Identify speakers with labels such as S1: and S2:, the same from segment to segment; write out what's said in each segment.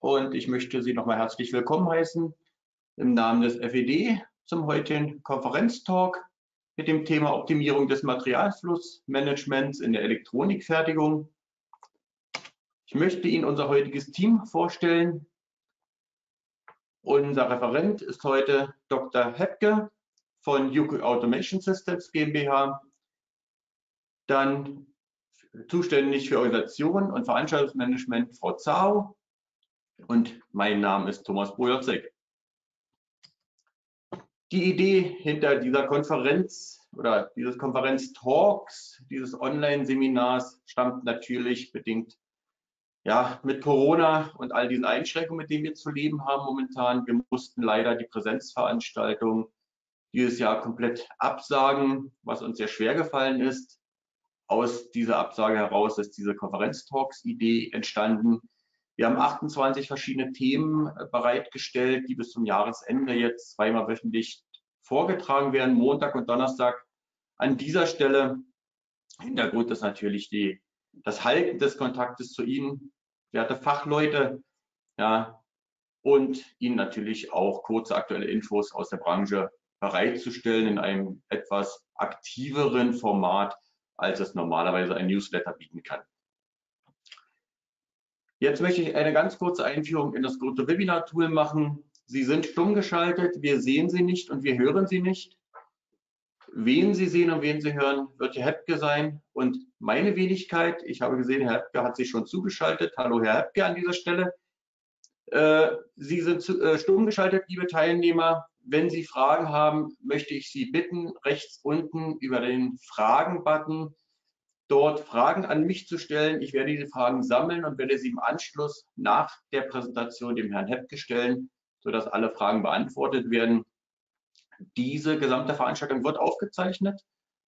S1: und ich möchte Sie nochmal herzlich willkommen heißen im Namen des FED zum heutigen Konferenztalk mit dem Thema Optimierung des Materialflussmanagements in der Elektronikfertigung. Ich möchte Ihnen unser heutiges Team vorstellen. Unser Referent ist heute Dr. Hepke von UK Automation Systems GmbH. Dann zuständig für Organisation und Veranstaltungsmanagement Frau Zau und mein Name ist Thomas Bojotzek. Die Idee hinter dieser Konferenz oder dieses Konferenztalks, dieses Online-Seminars stammt natürlich bedingt ja, mit Corona und all diesen Einschränkungen, mit denen wir zu leben haben momentan. Wir mussten leider die Präsenzveranstaltung dieses Jahr komplett absagen, was uns sehr schwer gefallen ist aus dieser Absage heraus ist diese Konferenztalks-Idee entstanden. Wir haben 28 verschiedene Themen äh, bereitgestellt, die bis zum Jahresende jetzt zweimal wöchentlich vorgetragen werden, Montag und Donnerstag. An dieser Stelle, Hintergrund ist natürlich die, das Halten des Kontaktes zu Ihnen, werte Fachleute, ja, und Ihnen natürlich auch kurze aktuelle Infos aus der Branche bereitzustellen in einem etwas aktiveren Format, als es normalerweise ein Newsletter bieten kann. Jetzt möchte ich eine ganz kurze Einführung in das GoToWebinar-Tool machen. Sie sind stumm geschaltet, wir sehen Sie nicht und wir hören Sie nicht. Wen Sie sehen und wen Sie hören, wird Herr Hepke sein und meine Wenigkeit. Ich habe gesehen, Herr Hepke hat sich schon zugeschaltet. Hallo Herr Hepke an dieser Stelle. Äh, Sie sind äh, stumm geschaltet, liebe Teilnehmer. Wenn Sie Fragen haben, möchte ich Sie bitten, rechts unten über den Fragen-Button dort Fragen an mich zu stellen. Ich werde diese Fragen sammeln und werde sie im Anschluss nach der Präsentation dem Herrn Hepke stellen, sodass alle Fragen beantwortet werden. Diese gesamte Veranstaltung wird aufgezeichnet,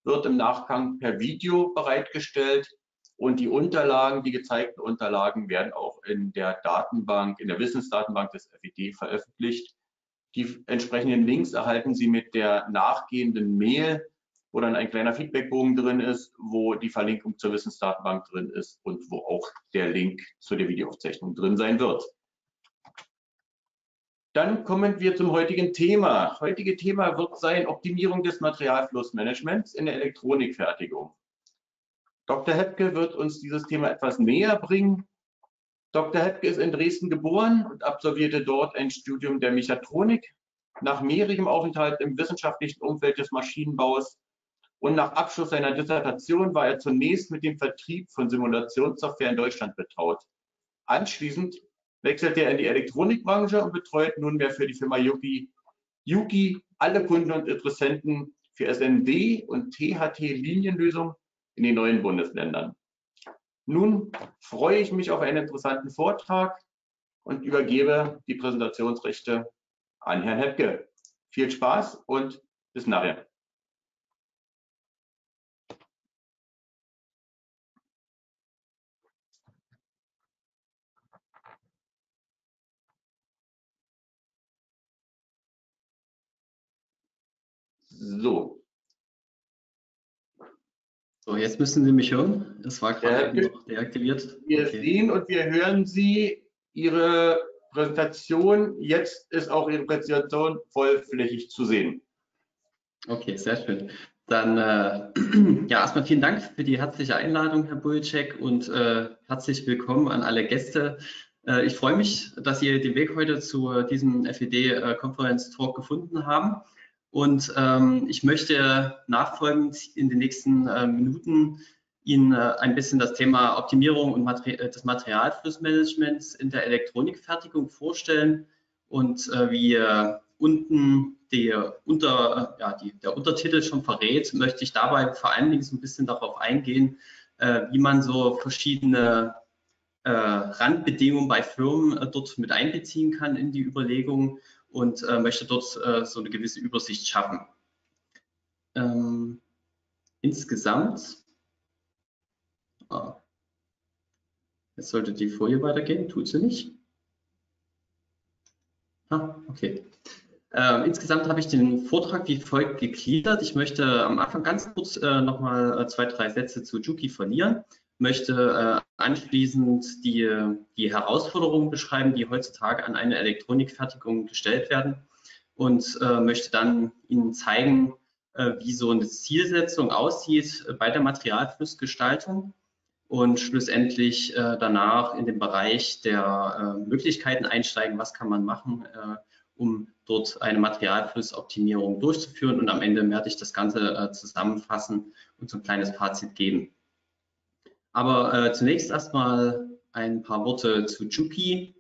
S1: wird im Nachgang per Video bereitgestellt und die Unterlagen, die gezeigten Unterlagen werden auch in der Datenbank, in der Wissensdatenbank des FED veröffentlicht. Die entsprechenden Links erhalten Sie mit der nachgehenden Mail, wo dann ein kleiner Feedbackbogen drin ist, wo die Verlinkung zur Wissensdatenbank drin ist und wo auch der Link zu der Videoaufzeichnung drin sein wird. Dann kommen wir zum heutigen Thema. Heutige Thema wird sein Optimierung des Materialflussmanagements in der Elektronikfertigung. Dr. Hepke wird uns dieses Thema etwas näher bringen Dr. Hepke ist in Dresden geboren und absolvierte dort ein Studium der Mechatronik. Nach mehrigem Aufenthalt im wissenschaftlichen Umfeld des Maschinenbaus und nach Abschluss seiner Dissertation war er zunächst mit dem Vertrieb von Simulationssoftware in Deutschland betraut. Anschließend wechselte er in die Elektronikbranche und betreut nunmehr für die Firma Yuki, Yuki alle Kunden und Interessenten für SND und THT-Linienlösungen in den neuen Bundesländern. Nun freue ich mich auf einen interessanten Vortrag und übergebe die Präsentationsrechte an Herrn Hepke. Viel Spaß und bis nachher. So,
S2: so, jetzt müssen Sie mich hören. Das war gerade noch deaktiviert.
S1: Wir okay. sehen und wir hören Sie. Ihre Präsentation. Jetzt ist auch Ihre Präsentation vollflächig zu sehen.
S2: Okay, sehr schön. Dann äh, ja, erstmal vielen Dank für die herzliche Einladung, Herr Bulcek, und äh, herzlich willkommen an alle Gäste. Äh, ich freue mich, dass Sie den Weg heute zu diesem FED-Konferenz-Talk gefunden haben. Und ähm, ich möchte nachfolgend in den nächsten äh, Minuten Ihnen äh, ein bisschen das Thema Optimierung und Materi äh, des Materialflussmanagements in der Elektronikfertigung vorstellen. Und äh, wie äh, unten die unter, ja, die, der Untertitel schon verrät, möchte ich dabei vor allen Dingen so ein bisschen darauf eingehen, äh, wie man so verschiedene Randbedingungen bei Firmen dort mit einbeziehen kann in die Überlegungen und äh, möchte dort äh, so eine gewisse Übersicht schaffen. Ähm, insgesamt, ah, jetzt sollte die Folie weitergehen, tut sie nicht. Ah, okay. Ähm, insgesamt habe ich den Vortrag wie folgt gegliedert. Ich möchte am Anfang ganz kurz äh, nochmal äh, zwei, drei Sätze zu Juki verlieren möchte äh, anschließend die, die Herausforderungen beschreiben, die heutzutage an eine Elektronikfertigung gestellt werden und äh, möchte dann Ihnen zeigen, äh, wie so eine Zielsetzung aussieht bei der Materialflussgestaltung und schlussendlich äh, danach in den Bereich der äh, Möglichkeiten einsteigen, was kann man machen, äh, um dort eine Materialflussoptimierung durchzuführen und am Ende werde ich das Ganze zusammenfassen und so ein kleines Fazit geben. Aber äh, zunächst erstmal ein paar Worte zu Juki.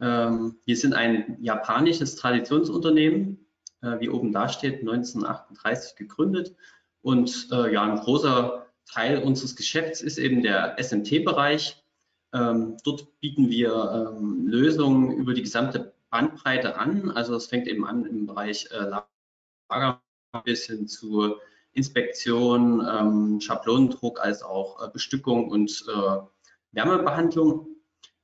S2: Ähm, wir sind ein japanisches Traditionsunternehmen, äh, wie oben da steht, 1938 gegründet. Und äh, ja, ein großer Teil unseres Geschäfts ist eben der SMT-Bereich. Ähm, dort bieten wir ähm, Lösungen über die gesamte Bandbreite an. Also es fängt eben an im Bereich äh, Lager bis hin zu Inspektion, ähm, Schablonendruck als auch äh, Bestückung und äh, Wärmebehandlung.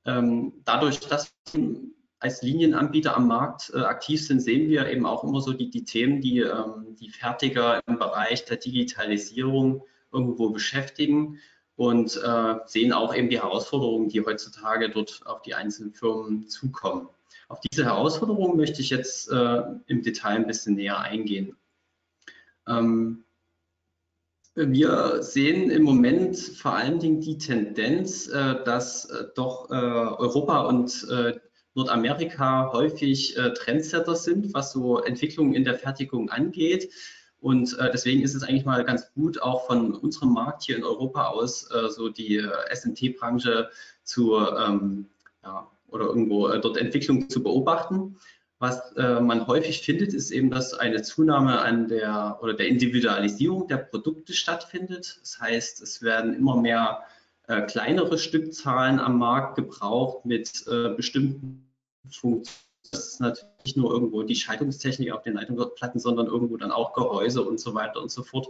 S2: Ähm, dadurch, dass wir als Linienanbieter am Markt äh, aktiv sind, sehen wir eben auch immer so die, die Themen, die ähm, die Fertiger im Bereich der Digitalisierung irgendwo beschäftigen und äh, sehen auch eben die Herausforderungen, die heutzutage dort auf die einzelnen Firmen zukommen. Auf diese Herausforderungen möchte ich jetzt äh, im Detail ein bisschen näher eingehen. Ähm, wir sehen im Moment vor allen Dingen die Tendenz, äh, dass äh, doch äh, Europa und Nordamerika häufig Trendsetter sind, was so Entwicklungen in der Fertigung angeht. Und deswegen ist es eigentlich mal ganz gut, auch von unserem Markt hier in Europa aus so die SMT-Branche zu ähm, ja, oder irgendwo dort Entwicklung zu beobachten. Was äh, man häufig findet, ist eben, dass eine Zunahme an der oder der Individualisierung der Produkte stattfindet. Das heißt, es werden immer mehr äh, kleinere Stückzahlen am Markt gebraucht mit äh, bestimmten Funktionen. Das ist natürlich nicht nur irgendwo die Schaltungstechnik auf den Leitungsplatten, sondern irgendwo dann auch Gehäuse und so weiter und so fort.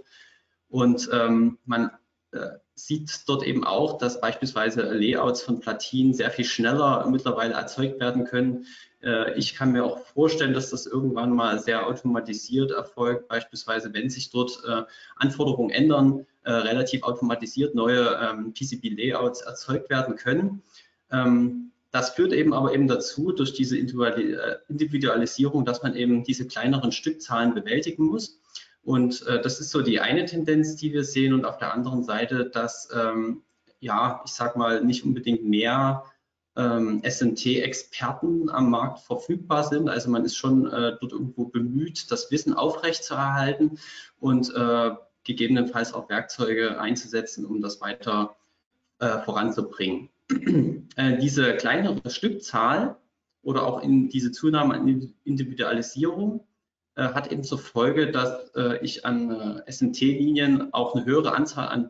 S2: Und ähm, man äh, sieht dort eben auch, dass beispielsweise Layouts von Platinen sehr viel schneller mittlerweile erzeugt werden können äh, ich kann mir auch vorstellen, dass das irgendwann mal sehr automatisiert erfolgt, beispielsweise wenn sich dort äh, Anforderungen ändern, äh, relativ automatisiert neue ähm, PCB-Layouts erzeugt werden können. Ähm, das führt eben aber eben dazu, durch diese Individualisierung, dass man eben diese kleineren Stückzahlen bewältigen muss. Und das ist so die eine Tendenz, die wir sehen. Und auf der anderen Seite, dass, ähm, ja, ich sag mal, nicht unbedingt mehr ähm, SMT-Experten am Markt verfügbar sind. Also man ist schon äh, dort irgendwo bemüht, das Wissen aufrechtzuerhalten und äh, gegebenenfalls auch Werkzeuge einzusetzen, um das weiter äh, voranzubringen. Äh, diese kleinere Stückzahl oder auch in diese Zunahme an Individualisierung äh, hat eben zur Folge, dass äh, ich an SMT-Linien auch eine höhere Anzahl an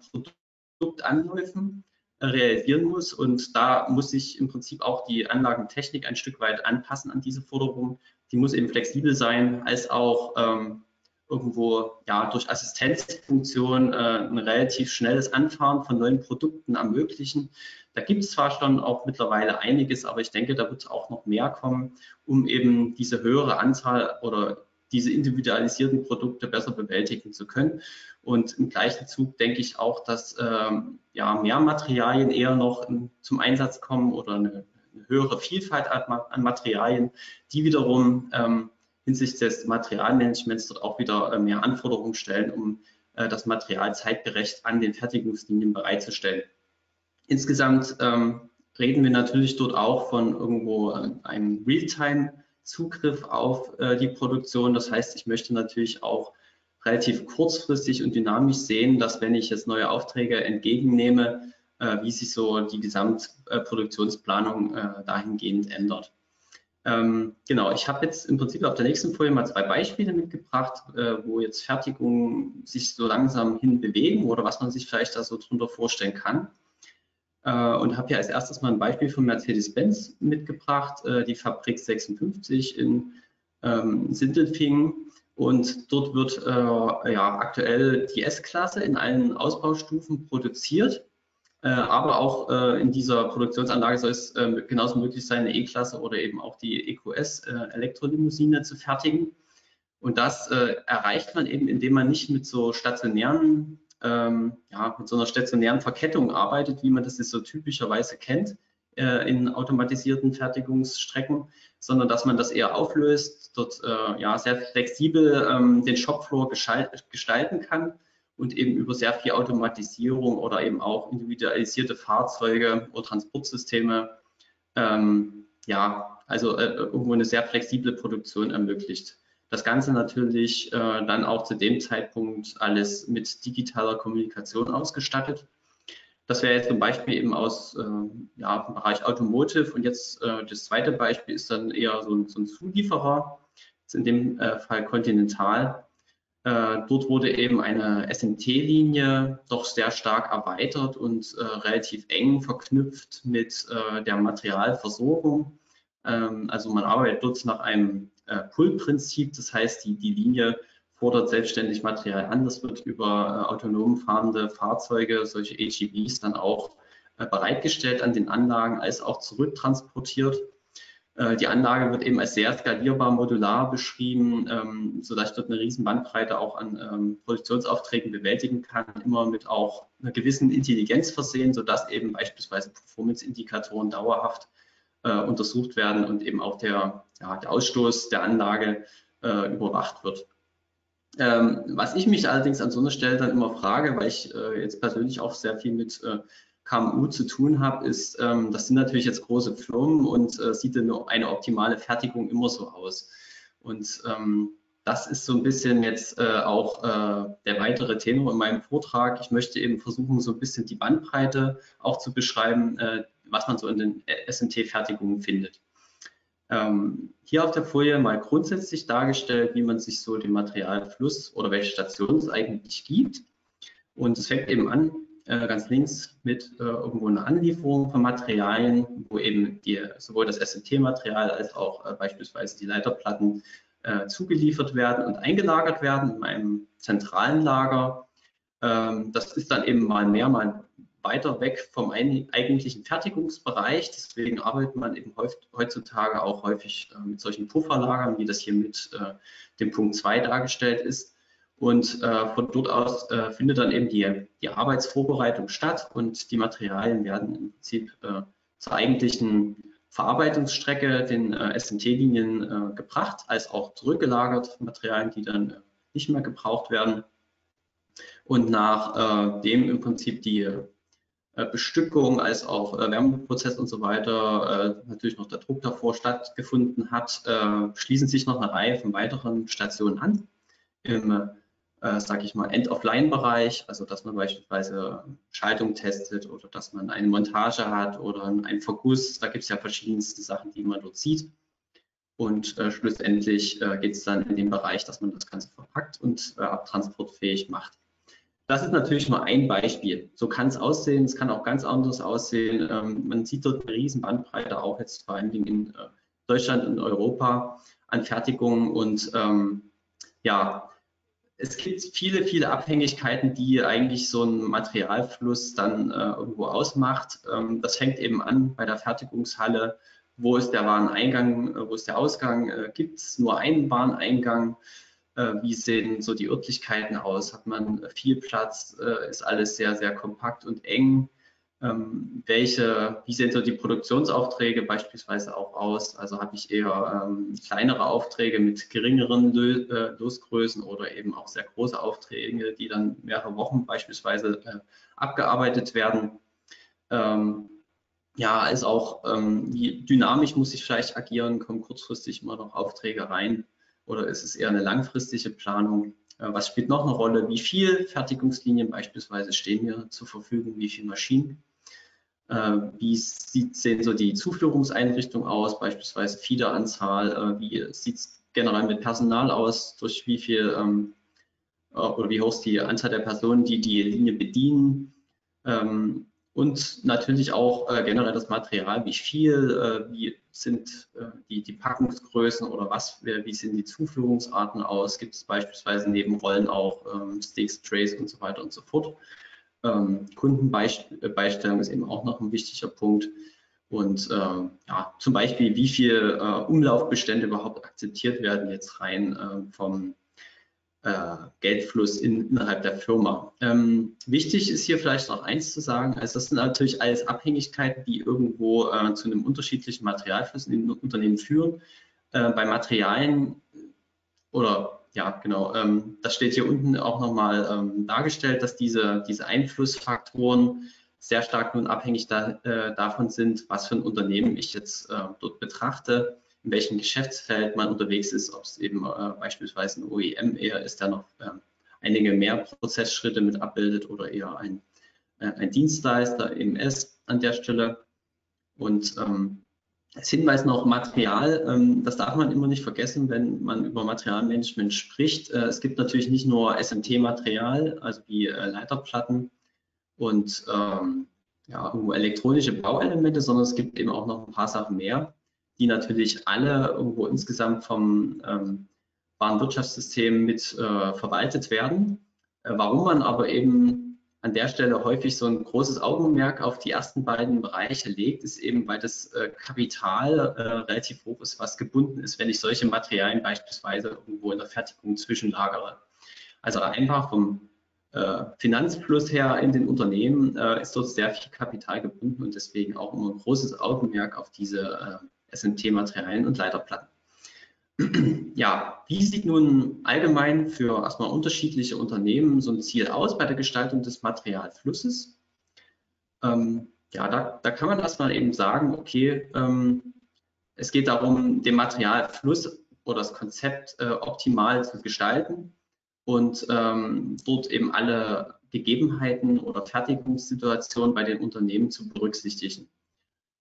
S2: Produktanläufen realisieren muss. Und da muss sich im Prinzip auch die Anlagentechnik ein Stück weit anpassen an diese Forderungen. Die muss eben flexibel sein, als auch ähm, irgendwo ja durch Assistenzfunktion äh, ein relativ schnelles Anfahren von neuen Produkten ermöglichen. Da gibt es zwar schon auch mittlerweile einiges, aber ich denke, da wird auch noch mehr kommen, um eben diese höhere Anzahl oder diese individualisierten Produkte besser bewältigen zu können. Und im gleichen Zug denke ich auch, dass ähm, ja, mehr Materialien eher noch in, zum Einsatz kommen oder eine, eine höhere Vielfalt an, Materialien, die wiederum ähm, hinsichtlich des Materialmanagements dort auch wieder äh, mehr Anforderungen stellen, um äh, das Material zeitgerecht an den Fertigungslinien bereitzustellen. Insgesamt ähm, reden wir natürlich dort auch von irgendwo äh, einem Realtime Zugriff auf äh, die Produktion. Das heißt, ich möchte natürlich auch relativ kurzfristig und dynamisch sehen, dass wenn ich jetzt neue Aufträge entgegennehme, äh, wie sich so die Gesamtproduktionsplanung äh, dahingehend ändert. Ähm, genau, ich habe jetzt im Prinzip auf der nächsten Folie mal zwei Beispiele mitgebracht, äh, wo jetzt Fertigungen sich so langsam hin bewegen oder was man sich vielleicht da so drunter vorstellen kann. Äh, und habe hier als erstes mal ein Beispiel von Mercedes-Benz mitgebracht, äh, die Fabrik 56 in ähm, Sindelfingen. Und dort wird äh, ja, aktuell die S-Klasse in allen Ausbaustufen produziert. Äh, aber auch äh, in dieser Produktionsanlage soll es äh, genauso möglich sein, eine E-Klasse oder eben auch die EQS Elektrolimousine zu fertigen. Und das erreicht man eben, indem man nicht mit so stationären ähm, ja, mit so einer stationären Verkettung arbeitet, wie man das so typischerweise kennt äh, in automatisierten Fertigungsstrecken, sondern dass man das eher auflöst, dort äh, ja, sehr flexibel ähm, den Shopfloor gestalten kann und eben über sehr viel Automatisierung oder eben auch individualisierte Fahrzeuge oder Transportsysteme ähm, ja, also äh, irgendwo eine sehr flexible Produktion ermöglicht. Das Ganze natürlich äh, dann auch zu dem Zeitpunkt alles mit digitaler Kommunikation ausgestattet. Das wäre jetzt ein Beispiel eben aus äh, ja, dem Bereich Automotive und jetzt äh, das zweite Beispiel ist dann eher so ein, so ein Zulieferer, jetzt in dem äh, Fall Continental. Äh, dort wurde eben eine SMT-Linie doch sehr stark erweitert und äh, relativ eng verknüpft mit äh, der Materialversorgung. Ähm, also man arbeitet dort nach einem äh, Pull-Prinzip. Das heißt, die, die Linie fordert selbstständig Material an. Das wird über äh, autonom fahrende Fahrzeuge, solche AGVs, dann auch äh, bereitgestellt an den Anlagen als auch zurücktransportiert. Äh, die Anlage wird eben als sehr skalierbar modular beschrieben, ähm, sodass ich dort eine riesen Bandbreite auch an ähm, Produktionsaufträgen bewältigen kann, immer mit auch einer gewissen Intelligenz versehen, sodass eben beispielsweise Performance-Indikatoren dauerhaft äh, untersucht werden und eben auch der, der Ausstoß der Anlage äh, überwacht wird. Ähm, was ich mich allerdings an so einer Stelle dann immer frage, weil ich äh, jetzt persönlich auch sehr viel mit äh, KMU zu tun habe, ist, ähm, das sind natürlich jetzt große Firmen und äh, sieht eine, eine optimale Fertigung immer so aus. Und ähm, das ist so ein bisschen jetzt äh, auch äh, der weitere Tenor in meinem Vortrag. Ich möchte eben versuchen, so ein bisschen die Bandbreite auch zu beschreiben, äh, was man so in den SMT-Fertigungen findet. Ähm, hier auf der Folie mal grundsätzlich dargestellt, wie man sich so den Materialfluss oder welche Stationen es eigentlich gibt. Und es fängt eben an, äh, ganz links mit äh, irgendwo einer Anlieferung von Materialien, wo eben die, sowohl das SMT-Material als auch äh, beispielsweise die Leiterplatten äh, zugeliefert werden und eingelagert werden in einem zentralen Lager. Ähm, das ist dann eben mal mehr, mal weiter weg vom eigentlichen Fertigungsbereich. Deswegen arbeitet man eben heutzutage auch häufig äh, mit solchen Pufferlagern, wie das hier mit äh, dem Punkt 2 dargestellt ist. Und äh, von dort aus findet dann eben die, die Arbeitsvorbereitung statt und die Materialien werden im Prinzip zur eigentlichen Verarbeitungsstrecke, den äh, SMT-Linien gebracht, als auch zurückgelagert, Materialien, die dann nicht mehr gebraucht werden. Und nachdem im Prinzip die Bestückung als auch äh, Wärmeprozess und so weiter äh, natürlich noch der Druck davor stattgefunden hat, schließen sich noch eine Reihe von weiteren Stationen an im, äh, sage ich mal, End-of-Line-Bereich, also dass man beispielsweise Schaltung testet oder dass man eine Montage hat oder einen Verguss. Da gibt es ja verschiedenste Sachen, die man dort sieht. Und äh, schlussendlich äh, geht es dann in den Bereich, dass man das Ganze verpackt und äh, abtransportfähig macht. Das ist natürlich nur ein Beispiel. So kann es aussehen, es kann auch ganz anders aussehen. Ähm, man sieht dort eine riesen Bandbreite, auch jetzt vor allen Dingen in äh, Deutschland und Europa an Fertigungen und ähm, ja, es gibt viele, viele Abhängigkeiten, die eigentlich so ein Materialfluss dann äh, irgendwo ausmacht. Ähm, das fängt eben an bei der Fertigungshalle. Wo ist der Wareneingang, äh, wo ist der Ausgang? Äh, gibt es nur einen Wareneingang? Äh, wie sehen so die Örtlichkeiten aus? Hat man viel Platz? Äh, ist alles sehr, sehr kompakt und eng? Ähm, welche, wie sehen so die Produktionsaufträge beispielsweise auch aus? Also habe ich eher ähm, kleinere Aufträge mit geringeren äh, Losgrößen oder eben auch sehr große Aufträge, die dann mehrere Wochen beispielsweise abgearbeitet werden? Ähm, ja, ist auch, wie dynamisch muss ich vielleicht agieren, kommen kurzfristig immer noch Aufträge rein oder ist es eher eine langfristige Planung? Äh, was spielt noch eine Rolle? Wie viele Fertigungslinien beispielsweise stehen mir zur Verfügung? Wie viele Maschinen? Äh, wie sieht, sehen so die Zuführungseinrichtungen aus, beispielsweise Fiederanzahl? Äh, wie sieht es generell mit Personal aus? Durch wie viel ähm, oder wie hoch ist die Anzahl der Personen, die die Linie bedienen? Ähm, und natürlich auch äh, generell das Material, wie viel, äh, wie sind äh, die, die Packungsgrößen oder was, wie sehen die Zuführungsarten aus, gibt es beispielsweise neben Rollen auch ähm, Sticks, Trays und so weiter und so fort. Ähm, Kundenbeistellung ist eben auch noch ein wichtiger Punkt. Und äh, ja, zum Beispiel, wie viel äh, Umlaufbestände überhaupt akzeptiert werden jetzt rein äh, vom äh, Geldfluss in, innerhalb der Firma. Ähm, wichtig ist hier vielleicht noch eins zu sagen, also das sind natürlich alles Abhängigkeiten, die irgendwo äh, zu einem unterschiedlichen Materialfluss in den Unternehmen führen. Äh, bei Materialien oder ja, genau, ähm, das steht hier unten auch nochmal ähm, dargestellt, dass diese, diese Einflussfaktoren sehr stark nun abhängig da, äh, davon sind, was für ein Unternehmen ich jetzt äh, dort betrachte in welchem Geschäftsfeld man unterwegs ist, ob es eben äh, beispielsweise ein OEM eher ist, der noch äh, einige mehr Prozessschritte mit abbildet oder eher ein, äh, ein Dienstleister, EMS an der Stelle. Und ähm, als Hinweis noch Material, ähm, das darf man immer nicht vergessen, wenn man über Materialmanagement spricht. Äh, es gibt natürlich nicht nur SMT-Material, also wie äh, Leiterplatten und ähm, ja, irgendwo elektronische Bauelemente, sondern es gibt eben auch noch ein paar Sachen mehr die natürlich alle irgendwo insgesamt vom ähm, Warenwirtschaftssystem mit äh, verwaltet werden. Äh, warum man aber eben an der Stelle häufig so ein großes Augenmerk auf die ersten beiden Bereiche legt, ist eben, weil das äh, Kapital äh, relativ hoch ist, was gebunden ist, wenn ich solche Materialien beispielsweise irgendwo in der Fertigung zwischenlagere. Also einfach vom äh, Finanzfluss her in den Unternehmen äh, ist dort sehr viel Kapital gebunden und deswegen auch immer ein großes Augenmerk auf diese SMT-Materialien und Leiterplatten. Ja, wie sieht nun allgemein für erstmal unterschiedliche Unternehmen so ein Ziel aus bei der Gestaltung des Materialflusses? Ähm, ja, da, da, kann man erstmal eben sagen, okay, ähm, es geht darum, den Materialfluss oder das Konzept äh, optimal zu gestalten und ähm, dort eben alle Gegebenheiten oder Fertigungssituationen bei den Unternehmen zu berücksichtigen.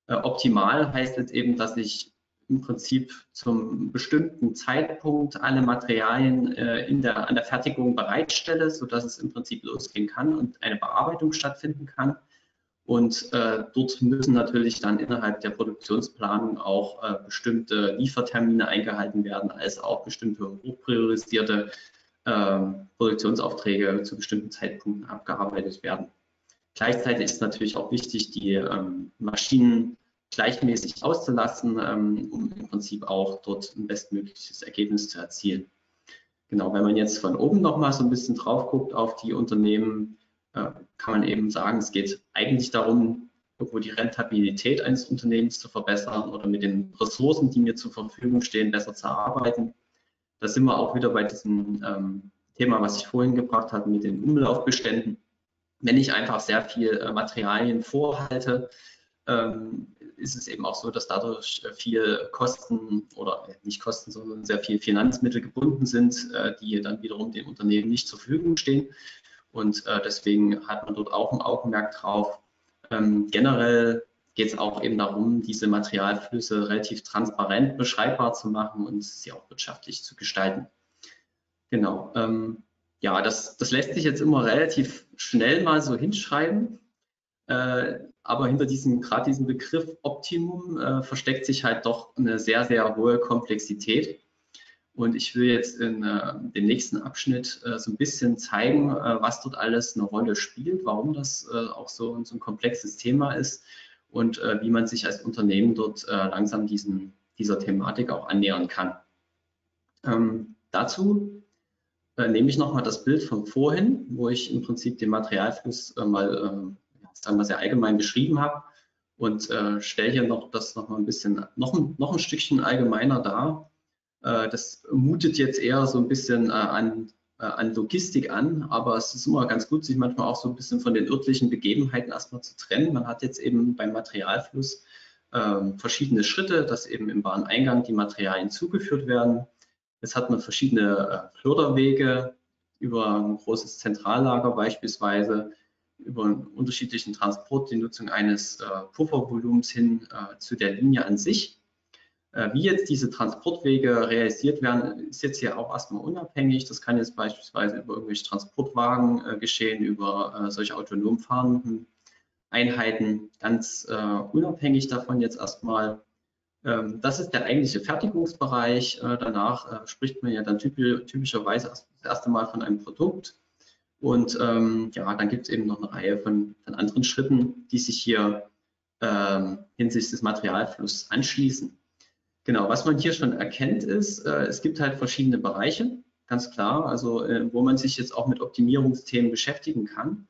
S2: Äh, optimal heißt jetzt eben, dass ich im Prinzip zum bestimmten Zeitpunkt alle Materialien äh, in der, an der Fertigung bereitstelle, sodass es im Prinzip losgehen kann und eine Bearbeitung stattfinden kann. Und äh, dort müssen natürlich dann innerhalb der Produktionsplanung auch äh, bestimmte Liefertermine eingehalten werden, als auch bestimmte hochpriorisierte äh, Produktionsaufträge zu bestimmten Zeitpunkten abgearbeitet werden. Gleichzeitig ist natürlich auch wichtig, die ähm, Maschinen gleichmäßig auszulassen, ähm, um im Prinzip auch dort ein bestmögliches Ergebnis zu erzielen. Genau, wenn man jetzt von oben nochmal so ein bisschen drauf guckt auf die Unternehmen, äh, kann man eben sagen, es geht eigentlich darum, irgendwo die Rentabilität eines Unternehmens zu verbessern oder mit den Ressourcen, die mir zur Verfügung stehen, besser zu arbeiten. Da sind wir auch wieder bei diesem ähm, Thema, was ich vorhin gebracht habe, mit den Umlaufbeständen wenn ich einfach sehr viel äh, Materialien vorhalte, ähm, ist es eben auch so, dass dadurch äh, viel Kosten oder äh, nicht Kosten, sondern sehr viel Finanzmittel gebunden sind, äh, die dann wiederum dem Unternehmen nicht zur Verfügung stehen. Und deswegen hat man dort auch ein Augenmerk drauf. Ähm, generell geht es auch eben darum, diese Materialflüsse relativ transparent beschreibbar zu machen und sie auch wirtschaftlich zu gestalten. Genau. Ähm, ja, das, das lässt sich jetzt immer relativ schnell mal so hinschreiben. Äh, aber hinter diesem, gerade diesem Begriff Optimum äh, versteckt sich halt doch eine sehr, sehr hohe Komplexität. Und ich will jetzt in äh, dem nächsten Abschnitt äh, so ein bisschen zeigen, äh, was dort alles eine Rolle spielt, warum das äh, auch so, so, ein komplexes Thema ist und wie man sich als Unternehmen dort langsam diesen, dieser Thematik auch annähern kann. Ähm, dazu nehme ich nochmal das Bild von vorhin, wo ich im Prinzip den Materialfluss mal, äh, sagen wir sehr allgemein beschrieben habe und äh, stelle hier noch das noch mal ein bisschen, noch ein, noch ein Stückchen allgemeiner dar. Äh, das mutet jetzt eher so ein bisschen äh, an, äh, an Logistik an, aber es ist immer ganz gut, sich manchmal auch so ein bisschen von den örtlichen Begebenheiten erstmal zu trennen. Man hat jetzt eben beim Materialfluss ähm, verschiedene Schritte, dass eben im Wareneingang die Materialien zugeführt werden Jetzt hat man verschiedene äh, Förderwege über ein großes Zentrallager beispielsweise, über einen unterschiedlichen Transport, die Nutzung eines äh, Puffervolumens hin äh, zu der Linie an sich. Wie jetzt diese Transportwege realisiert werden, ist jetzt hier auch erstmal unabhängig. Das kann jetzt beispielsweise über irgendwelche Transportwagen geschehen, über solche autonom fahrenden Einheiten, ganz unabhängig davon jetzt erstmal. Ähm, das ist der eigentliche Fertigungsbereich. Äh, danach äh, spricht man ja dann typischerweise das erste Mal von einem Produkt. Und ähm, ja, dann gibt es eben noch eine Reihe von, von, anderen Schritten, die sich hier ähm, hinsichtlich des Materialflusses anschließen. Genau, was man hier schon erkennt, ist, äh, es gibt halt verschiedene Bereiche. ganz klar, also äh, wo man sich jetzt auch mit Optimierungsthemen beschäftigen kann.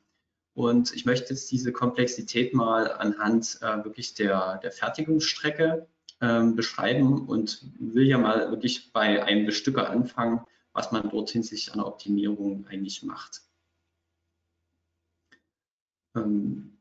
S2: Und ich möchte jetzt diese Komplexität mal anhand äh, wirklich der, der Fertigungsstrecke ähm, beschreiben und will ja mal wirklich bei einem Bestücker anfangen, was man dort hinsichtlich einer Optimierung eigentlich macht. Ähm,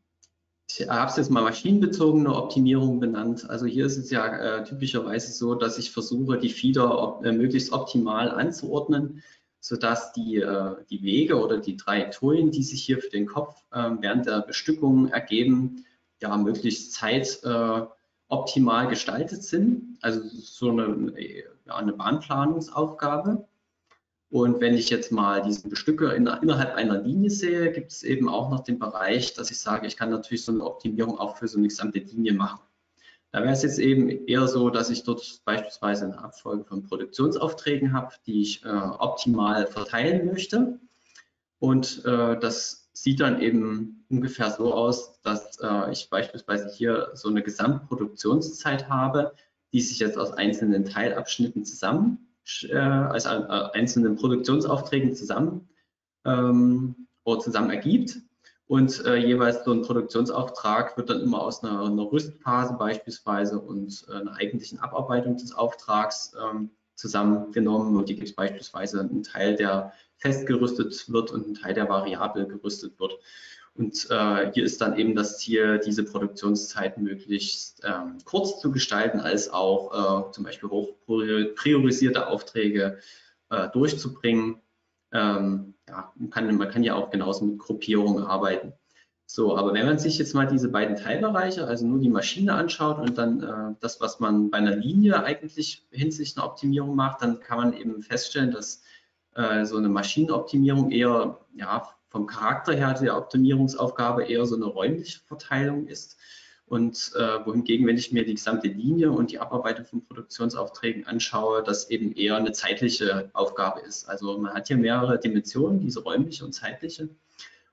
S2: ich habe es jetzt mal maschinenbezogene Optimierung benannt. Also hier ist es ja äh, typischerweise so, dass ich versuche, die Feeder op äh, möglichst optimal anzuordnen, sodass die, äh, die Wege oder die Trajektorien, die sich hier für den Kopf ähm, während der Bestückung ergeben, ja möglichst zeitoptimal äh, gestaltet sind. Also so eine, ja, eine Bahnplanungsaufgabe. Und wenn ich jetzt mal diesen Bestücker in, innerhalb einer Linie sehe, gibt es eben auch noch den Bereich, dass ich sage, ich kann natürlich so eine Optimierung auch für so eine gesamte Linie machen. Da wäre es jetzt eben eher so, dass ich dort beispielsweise eine Abfolge von Produktionsaufträgen habe, die ich äh, optimal verteilen möchte. Und äh, das sieht dann eben ungefähr so aus, dass äh, ich beispielsweise hier so eine Gesamtproduktionszeit habe, die sich jetzt aus einzelnen Teilabschnitten zusammen äh, als äh, einzelnen Produktionsaufträgen zusammen ähm, oder zusammen ergibt. Und äh, jeweils so ein Produktionsauftrag wird dann immer aus einer, einer Rüstphase beispielsweise und äh, einer eigentlichen Abarbeitung des Auftrags ähm, zusammengenommen. Und die gibt es beispielsweise einen Teil, der festgerüstet wird und einen Teil, der variabel gerüstet wird. Und äh, hier ist dann eben das Ziel, diese Produktionszeit möglichst ähm, kurz zu gestalten, als auch äh, zum Beispiel hoch priorisierte Aufträge äh, durchzubringen. Ähm, ja, man, kann, man kann ja auch genauso mit Gruppierungen arbeiten. So, aber wenn man sich jetzt mal diese beiden Teilbereiche, also nur die Maschine anschaut und dann äh, das, was man bei einer Linie eigentlich hinsichtlich einer Optimierung macht, dann kann man eben feststellen, dass äh, so eine Maschinenoptimierung eher ja, vom Charakter her der Optimierungsaufgabe eher so eine räumliche Verteilung ist. Und äh, wohingegen, wenn ich mir die gesamte Linie und die Abarbeitung von Produktionsaufträgen anschaue, das eben eher eine zeitliche Aufgabe ist. Also man hat hier mehrere Dimensionen, diese räumliche und zeitliche.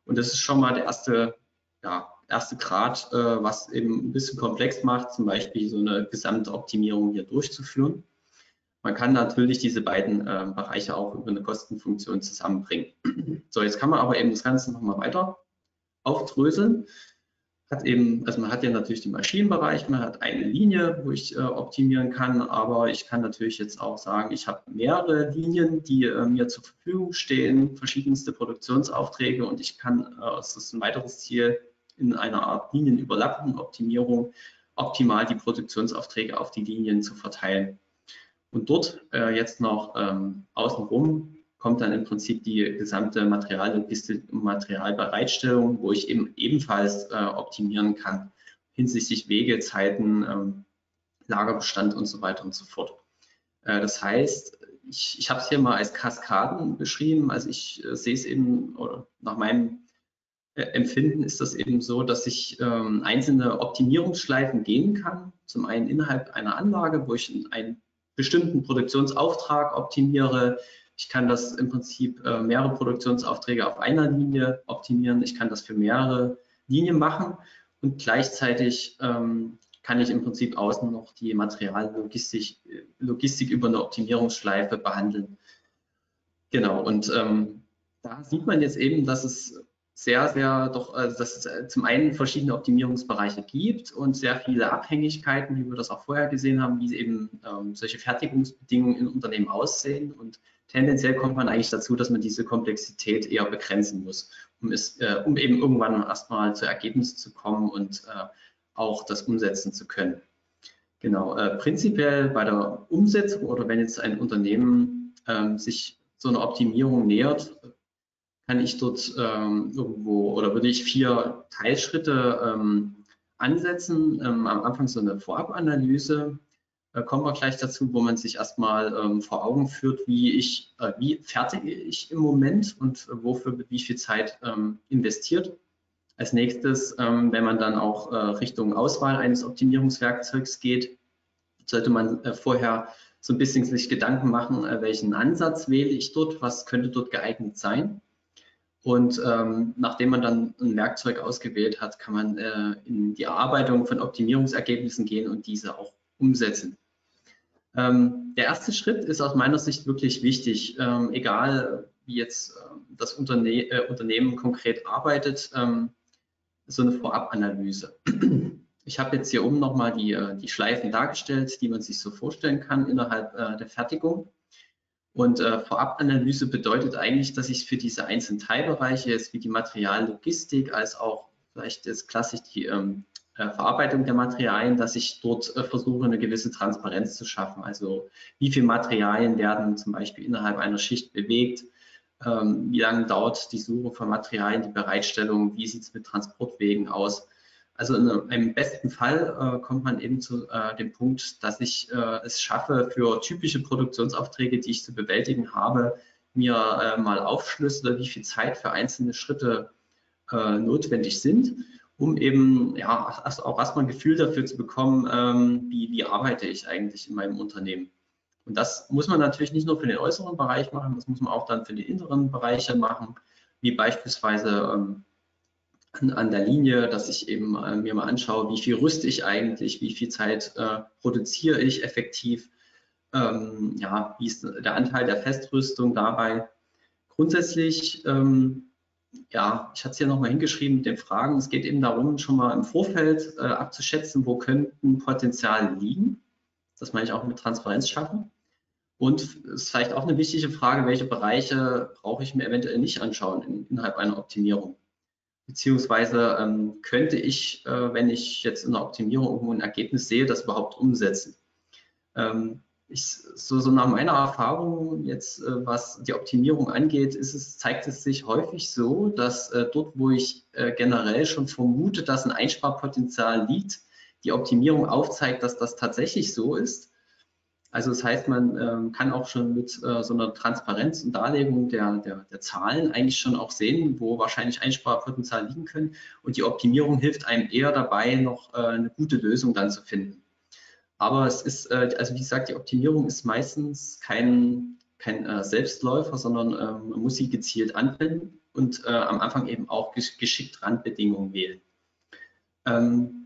S2: Und das ist schon mal der erste, ja, erste Grad, äh, was eben ein bisschen komplex macht, zum Beispiel so eine gesamte Optimierung hier durchzuführen. Man kann natürlich diese beiden äh, Bereiche auch über eine Kostenfunktion zusammenbringen. So, jetzt kann man aber eben das Ganze nochmal weiter aufdröseln. Hat eben, also man hat ja natürlich den Maschinenbereich, man hat eine Linie, wo ich äh, optimieren kann, aber ich kann natürlich jetzt auch sagen, ich habe mehrere Linien, die äh, mir zur Verfügung stehen, verschiedenste Produktionsaufträge und ich kann, äh, das ist ein weiteres Ziel, in einer Art Linienüberlappung, Optimierung, optimal die Produktionsaufträge auf die Linien zu verteilen. Und dort äh, jetzt noch ähm, außenrum kommt dann im Prinzip die gesamte Materiallogistik und Materialbereitstellung, wo ich eben ebenfalls äh, optimieren kann hinsichtlich Wege, Zeiten, ähm, Lagerbestand und so weiter und so fort. Äh, das heißt, ich, ich habe es hier mal als Kaskaden beschrieben. Also ich äh, sehe es eben, oder nach meinem äh, Empfinden ist das eben so, dass ich ähm, einzelne Optimierungsschleifen gehen kann. Zum einen innerhalb einer Anlage, wo ich ein bestimmten Produktionsauftrag optimiere. Ich kann das im Prinzip äh, mehrere Produktionsaufträge auf einer Linie optimieren. Ich kann das für mehrere Linien machen und gleichzeitig ähm, kann ich im Prinzip außen noch die Materiallogistik Logistik über eine Optimierungsschleife behandeln. Genau, und ähm, da sieht man jetzt eben, dass es sehr, sehr doch, also dass es äh, zum einen verschiedene Optimierungsbereiche gibt und sehr viele Abhängigkeiten, wie wir das auch vorher gesehen haben, wie eben ähm, solche Fertigungsbedingungen in Unternehmen aussehen. Und tendenziell kommt man eigentlich dazu, dass man diese Komplexität eher begrenzen muss, um, es, äh, um eben irgendwann erstmal zu Ergebnissen zu kommen und äh, auch das umsetzen zu können. Genau, äh, prinzipiell bei der Umsetzung oder wenn jetzt ein Unternehmen ähm, sich so eine Optimierung nähert, kann ich dort ähm, irgendwo oder würde ich vier Teilschritte ähm, ansetzen. Ähm, am Anfang so eine Vorabanalyse. Da kommen wir gleich dazu, wo man sich erstmal ähm, vor Augen führt, wie ich, äh, wie fertige ich im Moment und wofür wie viel Zeit ähm, investiert. Als nächstes, wenn man dann auch äh, Richtung Auswahl eines Optimierungswerkzeugs geht, sollte man äh, vorher so ein bisschen sich Gedanken machen, äh, welchen Ansatz wähle ich dort, was könnte dort geeignet sein. Und ähm, nachdem man dann ein Werkzeug ausgewählt hat, kann man äh, in die Erarbeitung von Optimierungsergebnissen gehen und diese auch umsetzen. Ähm, der erste Schritt ist aus meiner Sicht wirklich wichtig, ähm, egal wie jetzt äh, das Unterne äh, Unternehmen konkret arbeitet, ähm, so eine Vorabanalyse. Ich habe jetzt hier oben nochmal die, äh, die Schleifen dargestellt, die man sich so vorstellen kann innerhalb äh, der Fertigung. Und äh, Vorabanalyse bedeutet eigentlich, dass ich für diese einzelnen Teilbereiche, jetzt wie die Materiallogistik, als auch vielleicht jetzt klassisch die ähm, äh, Verarbeitung der Materialien, dass ich dort äh, versuche, eine gewisse Transparenz zu schaffen. Also wie viele Materialien werden zum Beispiel innerhalb einer Schicht bewegt, ähm, wie lange dauert die Suche von Materialien, die Bereitstellung, wie sieht es mit Transportwegen aus. Also in einem besten Fall äh, kommt man eben zu äh, dem Punkt, dass ich äh, es schaffe, für typische Produktionsaufträge, die ich zu bewältigen habe, mir äh, mal aufschlüssele, wie viel Zeit für einzelne Schritte äh, notwendig sind, um eben ja auch erstmal ein Gefühl dafür zu bekommen, ähm, wie, wie arbeite ich eigentlich in meinem Unternehmen. Und das muss man natürlich nicht nur für den äußeren Bereich machen, das muss man auch dann für die inneren Bereiche machen, wie beispielsweise ähm, an, an, der Linie, dass ich eben äh, mir mal anschaue, wie viel rüste ich eigentlich, wie viel Zeit äh, produziere ich effektiv, ähm, ja, wie ist der Anteil der Festrüstung dabei. Grundsätzlich, ähm, ja, ich hatte es hier nochmal hingeschrieben mit den Fragen, es geht eben darum, schon mal im Vorfeld äh, abzuschätzen, wo könnten Potenziale liegen. Das meine ich auch mit Transparenz schaffen. Und es ist vielleicht auch eine wichtige Frage, welche Bereiche brauche ich mir eventuell nicht anschauen in, innerhalb einer Optimierung. Beziehungsweise ähm, könnte ich, äh, wenn ich jetzt in der Optimierung irgendwo ein Ergebnis sehe, das überhaupt umsetzen. Ähm, ich, so, so, nach meiner Erfahrung jetzt, äh, was die Optimierung angeht, ist es, zeigt es sich häufig so, dass äh, dort, wo ich äh, generell schon vermute, dass ein Einsparpotenzial liegt, die Optimierung aufzeigt, dass das tatsächlich so ist also das heißt, man ähm, kann auch schon mit äh, so einer Transparenz und Darlegung der, der, der, Zahlen eigentlich schon auch sehen, wo wahrscheinlich Einsparpotenzial liegen können. Und die Optimierung hilft einem eher dabei, noch äh, eine gute Lösung dann zu finden. Aber es ist, äh, also wie gesagt, die Optimierung ist meistens kein, kein äh, Selbstläufer, sondern ähm, man muss sie gezielt anwenden und äh, am Anfang eben auch geschickt Randbedingungen wählen. Ähm,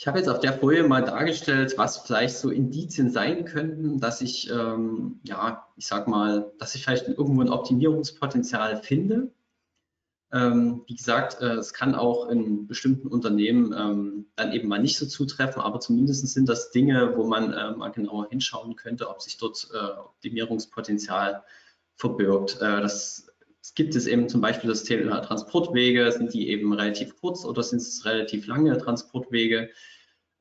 S2: ich habe jetzt auf der Folie mal dargestellt, was vielleicht so Indizien sein könnten, dass ich, ähm, ja, ich sag mal, dass ich vielleicht irgendwo ein Optimierungspotenzial finde. Ähm, wie gesagt, äh, es kann auch in bestimmten Unternehmen ähm, dann eben mal nicht so zutreffen, aber zumindest sind das Dinge, wo man äh, mal genauer hinschauen könnte, ob sich dort äh, Optimierungspotenzial verbirgt. Äh, das gibt es eben zum Beispiel das Thema Transportwege, sind die eben relativ kurz oder sind es relativ lange Transportwege?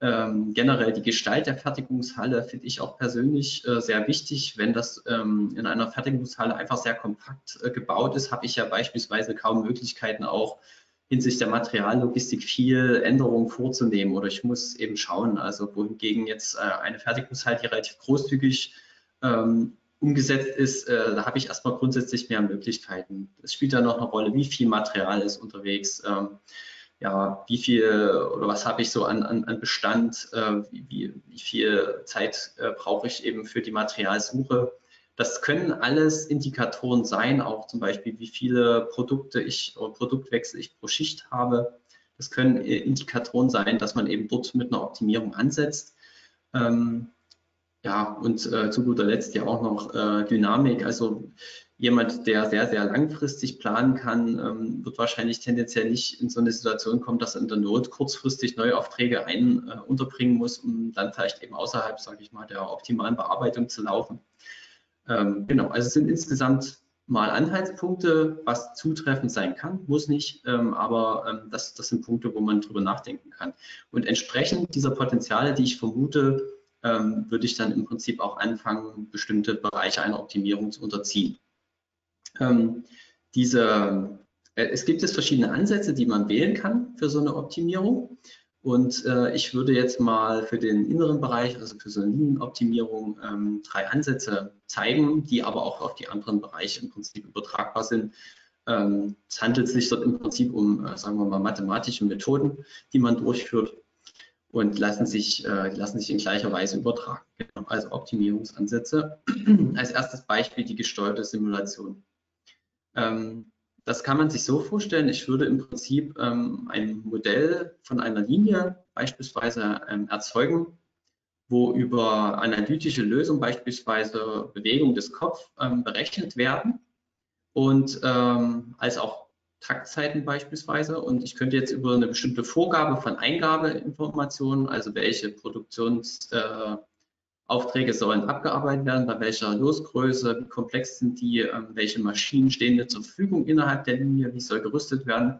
S2: Ähm, generell die Gestalt der Fertigungshalle finde ich auch persönlich äh, sehr wichtig. Wenn das ähm, in einer Fertigungshalle einfach sehr kompakt äh, gebaut ist, habe ich ja beispielsweise kaum Möglichkeiten auch hinsichtlich der Materiallogistik viel Änderungen vorzunehmen oder ich muss eben schauen, also wohingegen jetzt äh, eine Fertigungshalle, die relativ großzügig ähm, umgesetzt ist, äh, da habe ich erstmal grundsätzlich mehr Möglichkeiten. Es spielt dann noch eine Rolle, wie viel Material ist unterwegs, ähm, ja, wie viel oder was habe ich so an, an, an Bestand, äh, wie, wie, viel Zeit äh, brauche ich eben für die Materialsuche. Das können alles Indikatoren sein, auch zum Beispiel, wie viele Produkte ich oder Produktwechsel ich pro Schicht habe. Das können äh, Indikatoren sein, dass man eben dort mit einer Optimierung ansetzt. Ähm, ja, und äh, zu guter Letzt ja auch noch äh, Dynamik. Also jemand, der sehr, sehr langfristig planen kann, ähm, wird wahrscheinlich tendenziell nicht in so eine Situation kommen, dass er in der Not kurzfristig neue Aufträge ein, äh, unterbringen muss, um dann vielleicht eben außerhalb, sage ich mal, der optimalen Bearbeitung zu laufen. Ähm, genau, also es sind insgesamt mal Anhaltspunkte, was zutreffend sein kann, muss nicht, ähm, aber ähm, das, das sind Punkte, wo man drüber nachdenken kann. Und entsprechend dieser Potenziale, die ich vermute, ähm, würde ich dann im Prinzip auch anfangen, bestimmte Bereiche einer Optimierung zu unterziehen. Ähm, diese, äh, es gibt jetzt verschiedene Ansätze, die man wählen kann für so eine Optimierung. Und äh, ich würde jetzt mal für den inneren Bereich, also für so eine Linienoptimierung, ähm, drei Ansätze zeigen, die aber auch auf die anderen Bereiche im Prinzip übertragbar sind. Ähm, es handelt sich dort im Prinzip um, äh, sagen wir mal, mathematische Methoden, die man durchführt und lassen sich, äh, lassen sich in gleicher Weise übertragen. Genau, also Optimierungsansätze. Als erstes Beispiel die gesteuerte Simulation. Ähm, das kann man sich so vorstellen, ich würde im Prinzip ähm, ein Modell von einer Linie beispielsweise ähm, erzeugen wo über analytische Lösungen beispielsweise Bewegung des Kopf ähm, berechnet werden und ähm, als auch Taktzeiten beispielsweise. Und ich könnte jetzt über eine bestimmte Vorgabe von Eingabeinformationen, also welche Produktionsaufträge äh, sollen abgearbeitet werden, bei welcher Losgröße, wie komplex sind die, äh, welche Maschinen stehen mir zur Verfügung innerhalb der Linie, wie soll gerüstet werden,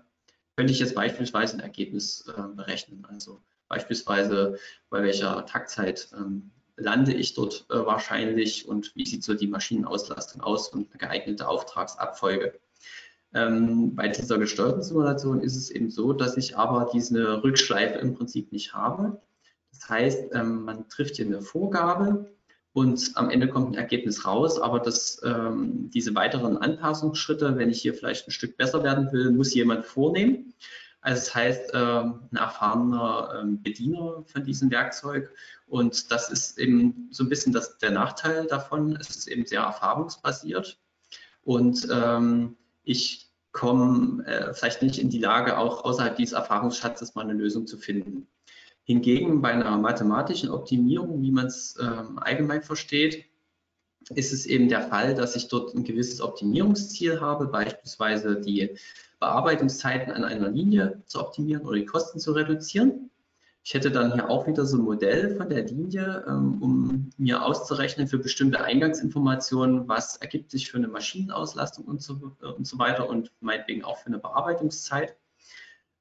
S2: könnte ich jetzt beispielsweise ein Ergebnis äh, berechnen. Also beispielsweise bei welcher Taktzeit ähm, lande ich dort äh, wahrscheinlich und wie sieht so die Maschinenauslastung aus und eine geeignete Auftragsabfolge. Ähm, bei dieser gesteuerten Simulation ist es eben so, dass ich aber diese Rückschleife im Prinzip nicht habe. Das heißt, ähm, man trifft hier eine Vorgabe und am Ende kommt ein Ergebnis raus, aber das, ähm, diese weiteren Anpassungsschritte, wenn ich hier vielleicht ein Stück besser werden will, muss jemand vornehmen. Also das heißt, ähm, ein erfahrener ähm, Bediener von diesem Werkzeug. Und das ist eben so ein bisschen das, der Nachteil davon. Es ist eben sehr erfahrungsbasiert. Und ähm, ich komme äh, vielleicht nicht in die Lage, auch außerhalb dieses Erfahrungsschatzes mal eine Lösung zu finden. Hingegen bei einer mathematischen Optimierung, wie man es ähm, allgemein versteht, ist es eben der Fall, dass ich dort ein gewisses Optimierungsziel habe, beispielsweise die Bearbeitungszeiten an einer Linie zu optimieren oder die Kosten zu reduzieren. Ich hätte dann hier auch wieder so ein Modell von der Linie, ähm, um mir auszurechnen für bestimmte Eingangsinformationen, was ergibt sich für eine Maschinenauslastung und so, äh, und so weiter und meinetwegen auch für eine Bearbeitungszeit.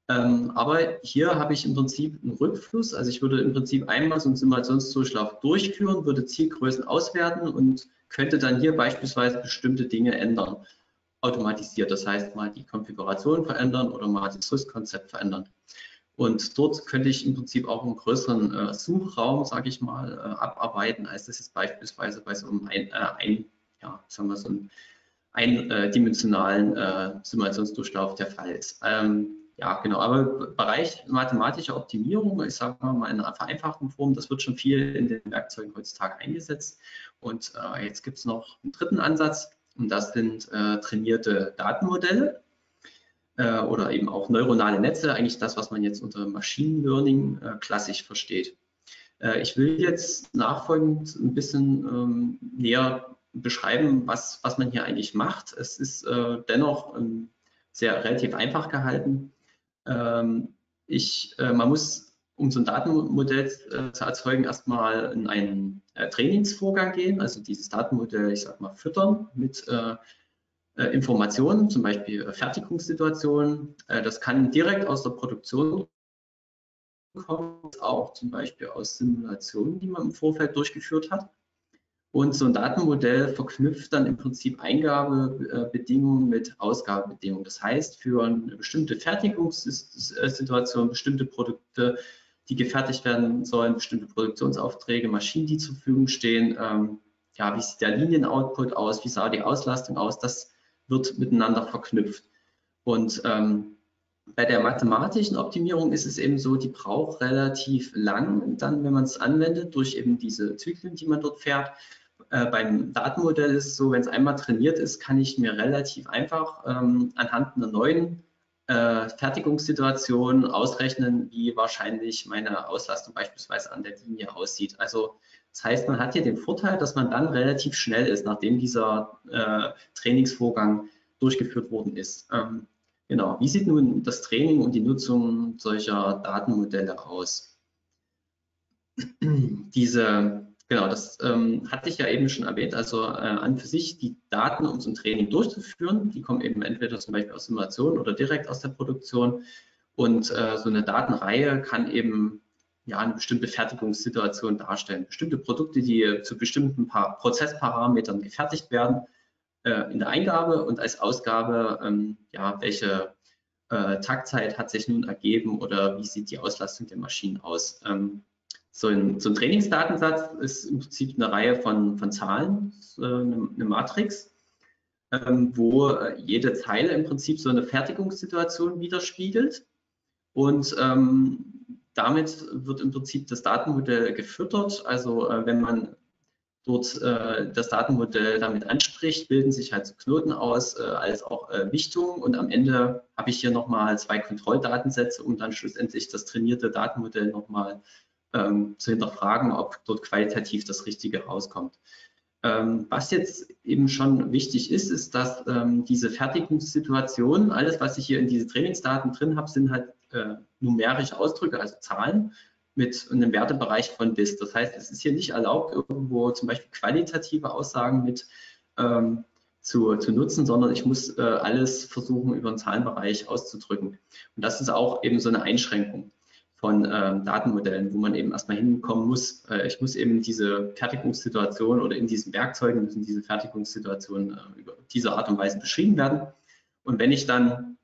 S2: Ähm, aber hier habe ich im Prinzip einen Rückfluss. Also ich würde im Prinzip einmal so einen Simulationsdurchlauf durchführen, würde Zielgrößen auswerten und könnte dann hier beispielsweise bestimmte Dinge ändern. Automatisiert, das heißt mal die Konfiguration verändern oder mal das Rüstkonzept verändern. Und dort könnte ich im Prinzip auch einen größeren äh, Suchraum, sage ich mal, äh, abarbeiten, als das jetzt beispielsweise bei so einem ein, äh, ein ja, sagen wir so einem eindimensionalen äh, Simulationsdurchlauf der Fall ist. Ähm, ja, genau, aber Bereich mathematische Optimierung, ich sage mal in einer vereinfachten Form, das wird schon viel in den Werkzeugen heutzutage eingesetzt. Und äh, jetzt gibt es noch einen dritten Ansatz und das sind äh, trainierte Datenmodelle äh, oder eben auch neuronale Netze, eigentlich das, was man jetzt unter Machine Learning äh, klassisch versteht. Äh, ich will jetzt nachfolgend ein bisschen ähm, näher beschreiben, was, was man hier eigentlich macht. Es ist äh, dennoch ähm, sehr relativ einfach gehalten. Ähm, ich, äh, man muss, um so ein Datenmodell äh, zu erzeugen, erstmal in einen Trainingsvorgang gehen, also dieses Datenmodell, ich sag mal, füttern mit Informationen, zum Beispiel Fertigungssituationen. das kann direkt aus der Produktion kommen, auch zum Beispiel aus Simulationen, die man im Vorfeld durchgeführt hat. Und so ein Datenmodell verknüpft dann im Prinzip Eingabebedingungen mit Ausgabebedingungen. Das heißt, für eine bestimmte Fertigungssituation, bestimmte Produkte, die gefertigt werden sollen, bestimmte Produktionsaufträge, Maschinen, die zur Verfügung stehen, ähm, ja, wie sieht der Linienoutput aus, wie sah die Auslastung aus, das wird miteinander verknüpft. Und ähm, bei der mathematischen Optimierung ist es eben so, die braucht relativ lang, dann, wenn man es anwendet, durch eben diese Zyklen, die man dort fährt, äh, beim Datenmodell ist es so, wenn es einmal trainiert ist, kann ich mir relativ einfach ähm, anhand einer neuen äh, Fertigungssituation ausrechnen, wie wahrscheinlich meine Auslastung beispielsweise an der Linie aussieht. Also das heißt, man hat hier den Vorteil, dass man dann relativ schnell ist, nachdem dieser äh, Trainingsvorgang durchgeführt worden ist. Ähm, genau, wie sieht nun das Training und die Nutzung solcher Datenmodelle aus? Diese Genau, das ähm, hatte ich ja eben schon erwähnt. Also äh, an für sich die Daten, um so ein Training durchzuführen, die kommen eben entweder zum Beispiel aus Simulation oder direkt aus der Produktion. Und äh, so eine Datenreihe kann eben ja eine bestimmte Fertigungssituation darstellen. Bestimmte Produkte, die zu bestimmten pa Prozessparametern gefertigt werden äh, in der Eingabe und als Ausgabe, ähm, ja, welche äh, Taktzeit hat sich nun ergeben oder wie sieht die Auslastung der Maschinen aus. Ähm, so ein, so ein Trainingsdatensatz ist im Prinzip eine Reihe von, von Zahlen, eine, eine Matrix, ähm, wo jede Zeile im Prinzip so eine Fertigungssituation widerspiegelt. Und ähm, damit wird im Prinzip das Datenmodell gefüttert. Also äh, wenn man dort äh, das Datenmodell damit anspricht, bilden sich halt Knoten aus, äh, als auch äh, Wichtungen. Und am Ende habe ich hier nochmal zwei Kontrolldatensätze, um dann schlussendlich das trainierte Datenmodell nochmal ähm, zu hinterfragen, ob dort qualitativ das Richtige rauskommt. Ähm, was jetzt eben schon wichtig ist, ist, dass ähm, diese Fertigungssituation, alles, was ich hier in diese Trainingsdaten drin habe, sind halt äh, numerische Ausdrücke, also Zahlen mit einem Wertebereich von bis. Das heißt, es ist hier nicht erlaubt, irgendwo zum Beispiel qualitative Aussagen mit ähm, zu, zu nutzen, sondern ich muss äh, alles versuchen, über einen Zahlenbereich auszudrücken. Und das ist auch eben so eine Einschränkung von ähm, Datenmodellen, wo man eben erstmal hinkommen muss. Äh, ich muss eben diese Fertigungssituation oder in diesen Werkzeugen müssen diese Fertigungssituationen äh, über diese Art und Weise beschrieben werden. Und wenn ich dann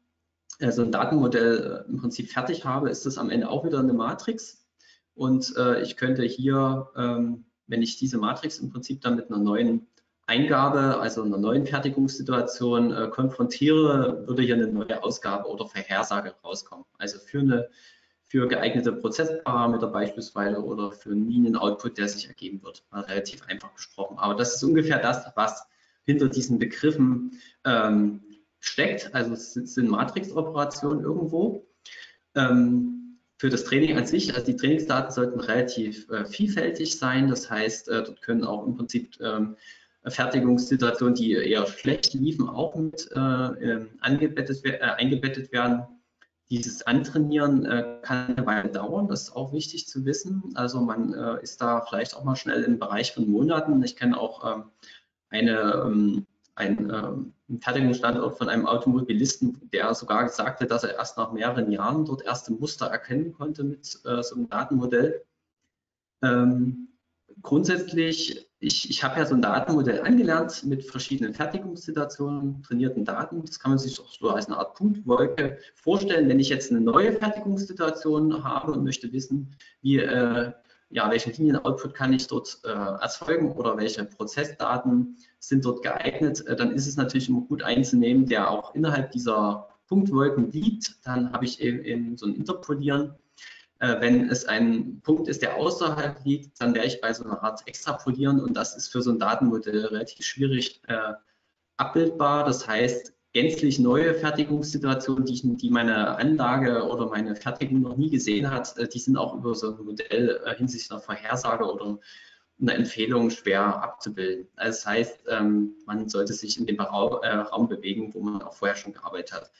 S2: so ein Datenmodell äh, im Prinzip fertig habe, ist das am Ende auch wieder eine Matrix. Und äh, ich könnte hier, ähm, wenn ich diese Matrix im Prinzip dann mit einer neuen Eingabe, also einer neuen Fertigungssituation äh, konfrontiere, würde hier eine neue Ausgabe oder Vorhersage rauskommen. Also für eine für geeignete Prozessparameter beispielsweise oder für einen Linien-Output, der sich ergeben wird. relativ einfach gesprochen. Aber das ist ungefähr das, was hinter diesen Begriffen ähm, steckt. Also es sind Matrix-Operationen irgendwo. Ähm, für das Training an sich, also die Trainingsdaten sollten relativ äh, vielfältig sein. Das heißt, äh, dort können auch im Prinzip ähm, Fertigungssituationen, die eher schlecht liefen, auch mit äh, ähm, eingebettet, äh, eingebettet werden dieses Antrainieren äh, kann eine Weile dauern, das ist auch wichtig zu wissen. Also man äh, ist da vielleicht auch mal schnell im Bereich von Monaten. Ich kenne auch ähm, eine, ähm, ein, einen Fertigungsstandort von einem Automobilisten, der sogar gesagt hat, dass er erst nach mehreren Jahren dort erste Muster erkennen konnte mit äh, so einem Datenmodell. Ähm, grundsätzlich, ich, ich habe ja so ein Datenmodell angelernt mit verschiedenen Fertigungssituationen, trainierten Daten. Das kann man sich auch so als eine Art Punktwolke vorstellen. Wenn ich jetzt eine neue Fertigungssituation habe und möchte wissen, wie, äh, ja, welchen Linien-Output kann ich dort äh, erzeugen oder welche Prozessdaten sind dort geeignet, äh, dann ist es natürlich immer gut einzunehmen, der auch innerhalb dieser Punktwolken liegt. Dann habe ich eben, eben so ein Interpolieren äh, wenn es ein Punkt ist, der außerhalb liegt, dann wäre ich bei so einer Art Extrapolieren und das ist für so ein Datenmodell relativ schwierig äh, abbildbar. Das heißt, gänzlich neue Fertigungssituationen, die, die, meine Anlage oder meine Fertigung noch nie gesehen hat, äh, die sind auch über so ein Modell äh, hinsichtlich einer Vorhersage oder einer Empfehlung schwer abzubilden. Also das heißt, ähm, man sollte sich in dem Raum, äh, Raum bewegen, wo man auch vorher schon gearbeitet hat.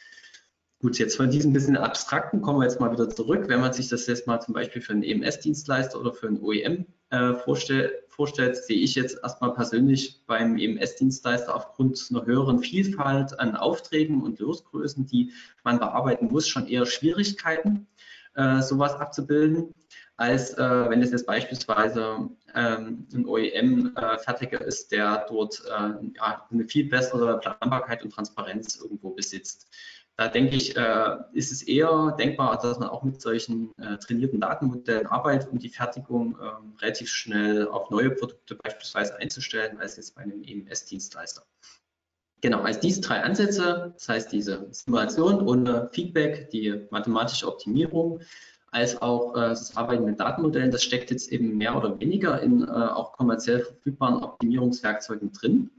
S2: Gut, jetzt von diesem bisschen abstrakten kommen wir jetzt mal wieder zurück. Wenn man sich das jetzt mal zum Beispiel für einen EMS-Dienstleister oder für einen OEM äh, vorstell, vorstellt, sehe ich jetzt erstmal persönlich beim EMS-Dienstleister aufgrund einer höheren Vielfalt an Aufträgen und Losgrößen, die man bearbeiten muss, schon eher Schwierigkeiten, äh, sowas abzubilden, als äh, wenn es jetzt beispielsweise ähm, ein OEM-Fertiger äh, ist, der dort äh, ja, eine viel bessere Planbarkeit und Transparenz irgendwo besitzt. Da denke ich, äh, ist es eher denkbar, dass man auch mit solchen äh, trainierten Datenmodellen arbeitet, um die Fertigung ähm, relativ schnell auf neue Produkte beispielsweise einzustellen, als jetzt bei einem EMS-Dienstleister. Genau, also diese drei Ansätze, das heißt diese Simulation ohne Feedback, die mathematische Optimierung, als auch äh, das Arbeiten mit Datenmodellen, das steckt jetzt eben mehr oder weniger in äh, auch kommerziell verfügbaren Optimierungswerkzeugen drin.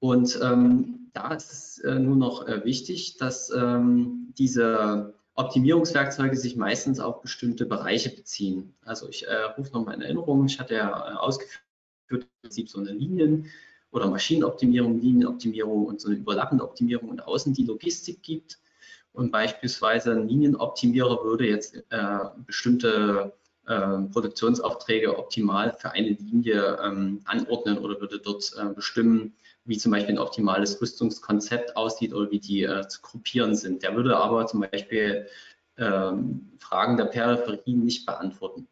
S2: Und ähm, da ist es äh, nur noch äh, wichtig, dass ähm, diese Optimierungswerkzeuge sich meistens auf bestimmte Bereiche beziehen. Also ich äh, rufe nochmal in Erinnerung, ich hatte ja äh, ausgeführt, im Prinzip so eine Linien- oder Maschinenoptimierung, Linienoptimierung und so eine überlappende Optimierung und außen die Logistik gibt. Und beispielsweise ein Linienoptimierer würde jetzt äh, bestimmte äh, Produktionsaufträge optimal für eine Linie ähm, anordnen oder würde dort äh, bestimmen, wie zum Beispiel ein optimales Rüstungskonzept aussieht oder wie die äh, zu gruppieren sind. Der würde aber zum Beispiel ähm, Fragen der Peripherie nicht beantworten.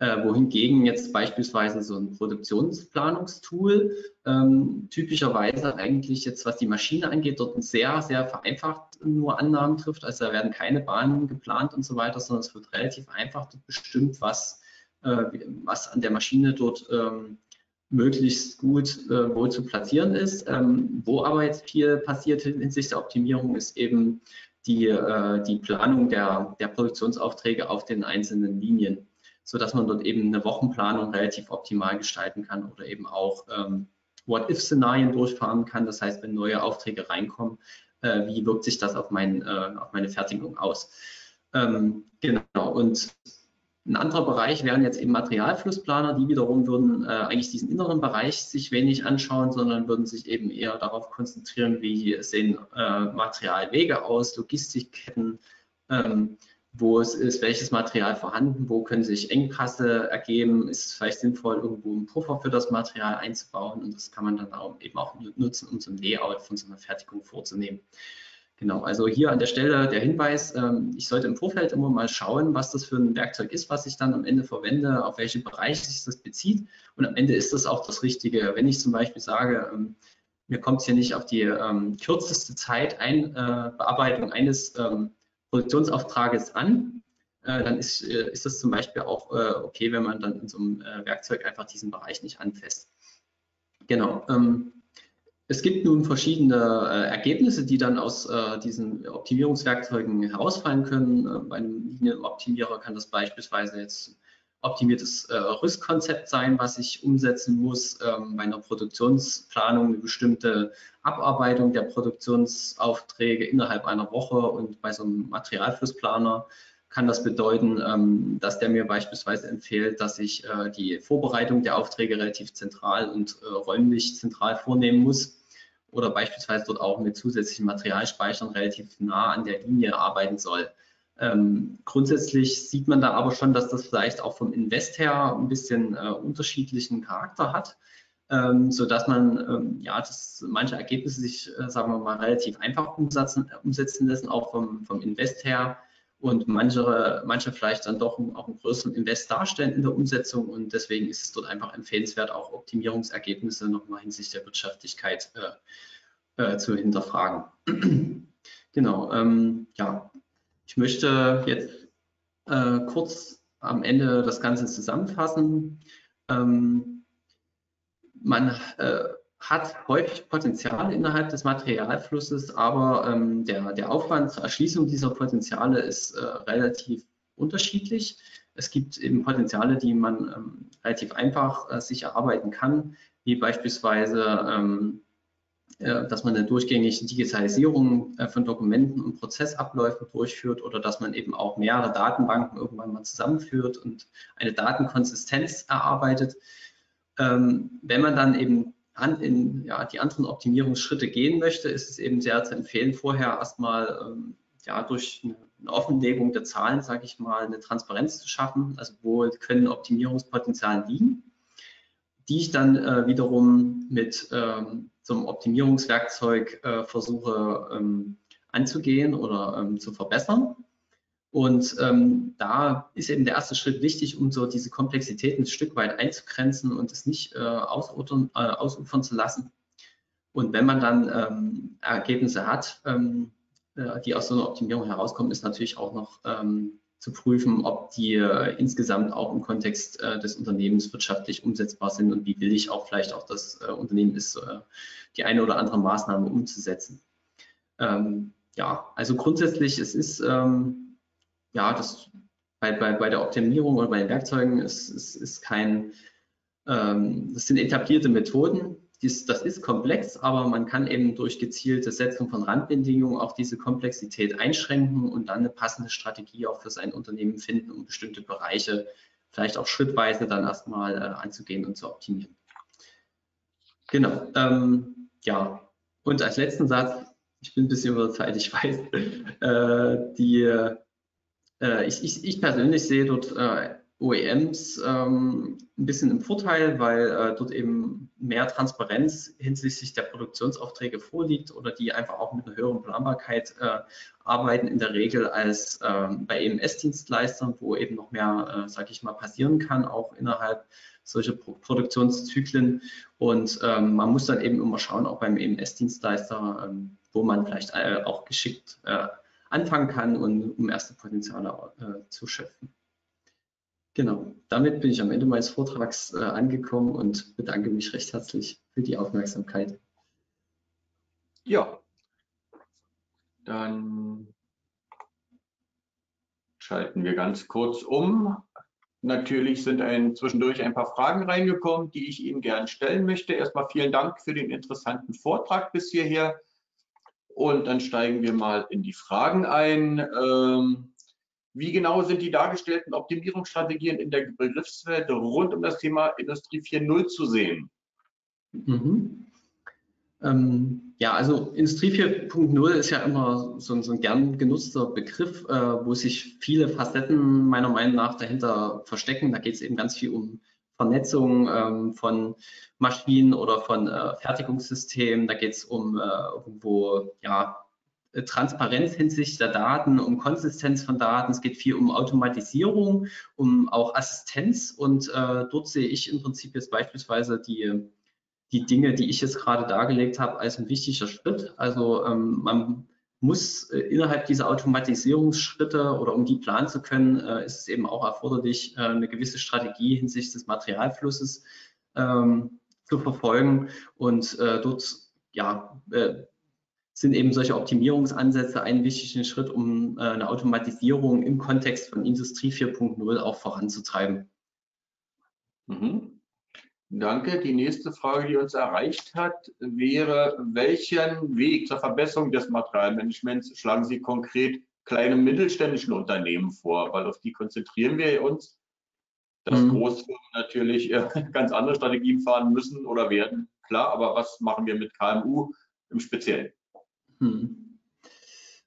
S2: Äh, wohingegen jetzt beispielsweise so ein Produktionsplanungstool ähm, typischerweise eigentlich jetzt, was die Maschine angeht, dort sehr, sehr vereinfacht nur Annahmen trifft. Also da werden keine Bahnen geplant und so weiter, sondern es wird relativ einfach bestimmt, was, äh, was an der Maschine dort ähm, möglichst gut äh, wohl zu platzieren ist. Ähm, wo aber jetzt viel passiert hinsichtlich der Optimierung ist eben die, äh, die Planung der, der Produktionsaufträge auf den einzelnen Linien, sodass man dort eben eine Wochenplanung relativ optimal gestalten kann oder eben auch ähm, What-If-Szenarien durchfahren kann. Das heißt, wenn neue Aufträge reinkommen, äh, wie wirkt sich das auf, mein, äh, auf meine Fertigung aus? Ähm, genau, und ein anderer Bereich wären jetzt eben Materialflussplaner, die wiederum würden äh, eigentlich diesen inneren Bereich sich wenig anschauen, sondern würden sich eben eher darauf konzentrieren, wie sehen äh, Materialwege aus, Logistikketten, ähm, wo es ist, welches Material vorhanden, wo können sich Engpässe ergeben, ist es vielleicht sinnvoll, irgendwo einen Puffer für das Material einzubauen und das kann man dann auch eben auch nutzen, um so ein Layout von so einer Fertigung vorzunehmen. Genau, also hier an der Stelle der Hinweis, ähm, ich sollte im Vorfeld immer mal schauen, was das für ein Werkzeug ist, was ich dann am Ende verwende, auf welche Bereiche sich das bezieht. Und am Ende ist das auch das Richtige. Wenn ich zum Beispiel sage, ähm, mir kommt es hier nicht auf die ähm, kürzeste Zeit ein, äh, Bearbeitung eines ähm, Produktionsauftrages an, äh, dann ist, äh, ist das zum Beispiel auch äh, okay, wenn man dann in so einem äh, Werkzeug einfach diesen Bereich nicht anfasst. Genau. Ähm, es gibt nun verschiedene äh, Ergebnisse, die dann aus äh, diesen Optimierungswerkzeugen herausfallen können. Äh, bei einem Linienoptimierer kann das beispielsweise jetzt optimiertes äh, Rüstkonzept sein, was ich umsetzen muss. Ähm, bei einer Produktionsplanung eine bestimmte Abarbeitung der Produktionsaufträge innerhalb einer Woche und bei so einem Materialflussplaner kann das bedeuten, ähm, dass der mir beispielsweise empfiehlt, dass ich äh, die Vorbereitung der Aufträge relativ zentral und äh, räumlich zentral vornehmen muss oder beispielsweise dort auch mit zusätzlichen Materialspeichern relativ nah an der Linie arbeiten soll. Ähm, grundsätzlich sieht man da aber schon, dass das vielleicht auch vom Invest her ein bisschen äh, unterschiedlichen Charakter hat, ähm, so man ähm, ja, dass manche Ergebnisse sich, äh, sagen wir mal, relativ einfach umsetzen, umsetzen lassen, auch vom, vom Invest her und manche, manche vielleicht dann doch auch einen größeren Invest darstellen in der Umsetzung und deswegen ist es dort einfach empfehlenswert, auch Optimierungsergebnisse nochmal hinsichtlich der Wirtschaftlichkeit äh, äh, zu hinterfragen. genau, ähm, ja, ich möchte jetzt äh, kurz am Ende das Ganze zusammenfassen. Ähm, man äh, hat häufig Potenziale innerhalb des Materialflusses, aber ähm, der, der Aufwand zur Erschließung dieser Potenziale ist äh, relativ unterschiedlich. Es gibt eben Potenziale, die man ähm, relativ einfach äh, sich erarbeiten kann, wie beispielsweise, ähm, äh, dass man eine durchgängige Digitalisierung äh, von Dokumenten und Prozessabläufen durchführt oder dass man eben auch mehrere Datenbanken irgendwann mal zusammenführt und eine Datenkonsistenz erarbeitet. Ähm, wenn man dann eben an, in ja, die anderen Optimierungsschritte gehen möchte, ist es eben sehr zu empfehlen, vorher erstmal ähm, ja, durch eine, Offenlegung der Zahlen, sage ich mal, eine Transparenz zu schaffen. Also wo können Optimierungspotenziale liegen, die ich dann äh, wiederum mit ähm, so einem Optimierungswerkzeug äh, versuche ähm, anzugehen oder ähm, zu verbessern. Und ähm, da ist eben der erste Schritt wichtig, um so diese Komplexität ein Stück weit einzugrenzen und es nicht äh, ausufern, äh, ausufern zu lassen. Und wenn man dann ähm, Ergebnisse hat, ähm, äh, die aus so einer Optimierung herauskommen, ist natürlich auch noch ähm, zu prüfen, ob die äh, insgesamt auch im Kontext äh, des Unternehmens wirtschaftlich umsetzbar sind und wie willig auch vielleicht auch das äh, Unternehmen ist, die eine oder andere Maßnahme umzusetzen. Ähm, ja, also grundsätzlich, es ist ähm, ja, das bei, bei, bei der Optimierung oder bei den Werkzeugen ist, ist, ist kein, ähm, das sind etablierte Methoden. Dies, das ist komplex, aber man kann eben durch gezielte Setzung von Randbedingungen auch diese Komplexität einschränken und dann eine passende Strategie auch für sein Unternehmen finden, um bestimmte Bereiche vielleicht auch schrittweise dann erstmal äh, anzugehen und zu optimieren. Genau. Ähm, ja, und als letzten Satz, ich bin ein bisschen über Zeit, ich weiß, äh, die äh, ich, ich, ich, persönlich sehe dort äh, OEMs ähm, ein bisschen im Vorteil, weil äh, dort eben mehr Transparenz hinsichtlich der Produktionsaufträge vorliegt oder die einfach auch mit einer höheren Planbarkeit äh, arbeiten in der Regel als ähm, bei EMS-Dienstleistern, wo eben noch mehr, äh, sage ich mal, passieren kann, auch innerhalb solcher Pro Produktionszyklen. Und ähm, man muss dann eben immer schauen, auch beim EMS-Dienstleister, ähm, wo man vielleicht äh, auch geschickt äh, anfangen kann und um erste Potenziale äh, zu schöpfen. Genau, damit bin ich am Ende meines Vortrags äh, angekommen und bedanke mich recht herzlich für die Aufmerksamkeit.
S1: Ja, dann schalten wir ganz kurz um. Natürlich sind ein, zwischendurch ein paar Fragen reingekommen, die ich Ihnen gerne stellen möchte. Erstmal vielen Dank für den interessanten Vortrag bis hierher. Und dann steigen wir mal in die Fragen ein. Ähm, Wie genau sind die dargestellten Optimierungsstrategien in der Begriffswelt rund um das Thema Industrie 4.0 zu sehen?
S2: Mhm. Ähm, ja, also Industrie 4.0 ist ja immer so, so, ein gern genutzter Begriff, äh, wo sich viele Facetten meiner Meinung nach dahinter verstecken. Da geht es eben ganz viel um Vernetzung ähm, von Maschinen oder von äh, Fertigungssystemen. Da geht es um äh, irgendwo ja, Transparenz hinsichtlich der Daten, um Konsistenz von Daten. Es geht viel um Automatisierung, um auch Assistenz. Und äh, dort sehe ich im Prinzip jetzt beispielsweise die die Dinge, die ich jetzt gerade dargelegt habe, als ein wichtiger Schritt. Also ähm, man muss äh, innerhalb dieser Automatisierungsschritte oder um die planen zu können, äh, ist es eben auch erforderlich, äh, eine gewisse Strategie hinsichtlich des Materialflusses ähm, zu verfolgen. Und äh, dort ja, äh, sind eben solche Optimierungsansätze ein wichtiger Schritt, um äh, eine Automatisierung im Kontext von Industrie 4.0 auch voranzutreiben.
S1: Mhm. Danke. Die nächste Frage, die uns erreicht hat, wäre, welchen Weg zur Verbesserung des Materialmanagements schlagen Sie konkret kleinen mittelständischen Unternehmen vor? Weil auf die konzentrieren wir uns, dass mhm. Großfirmen natürlich ganz andere Strategien fahren müssen oder werden. Klar, aber was machen wir mit KMU im Speziellen?
S2: Mhm.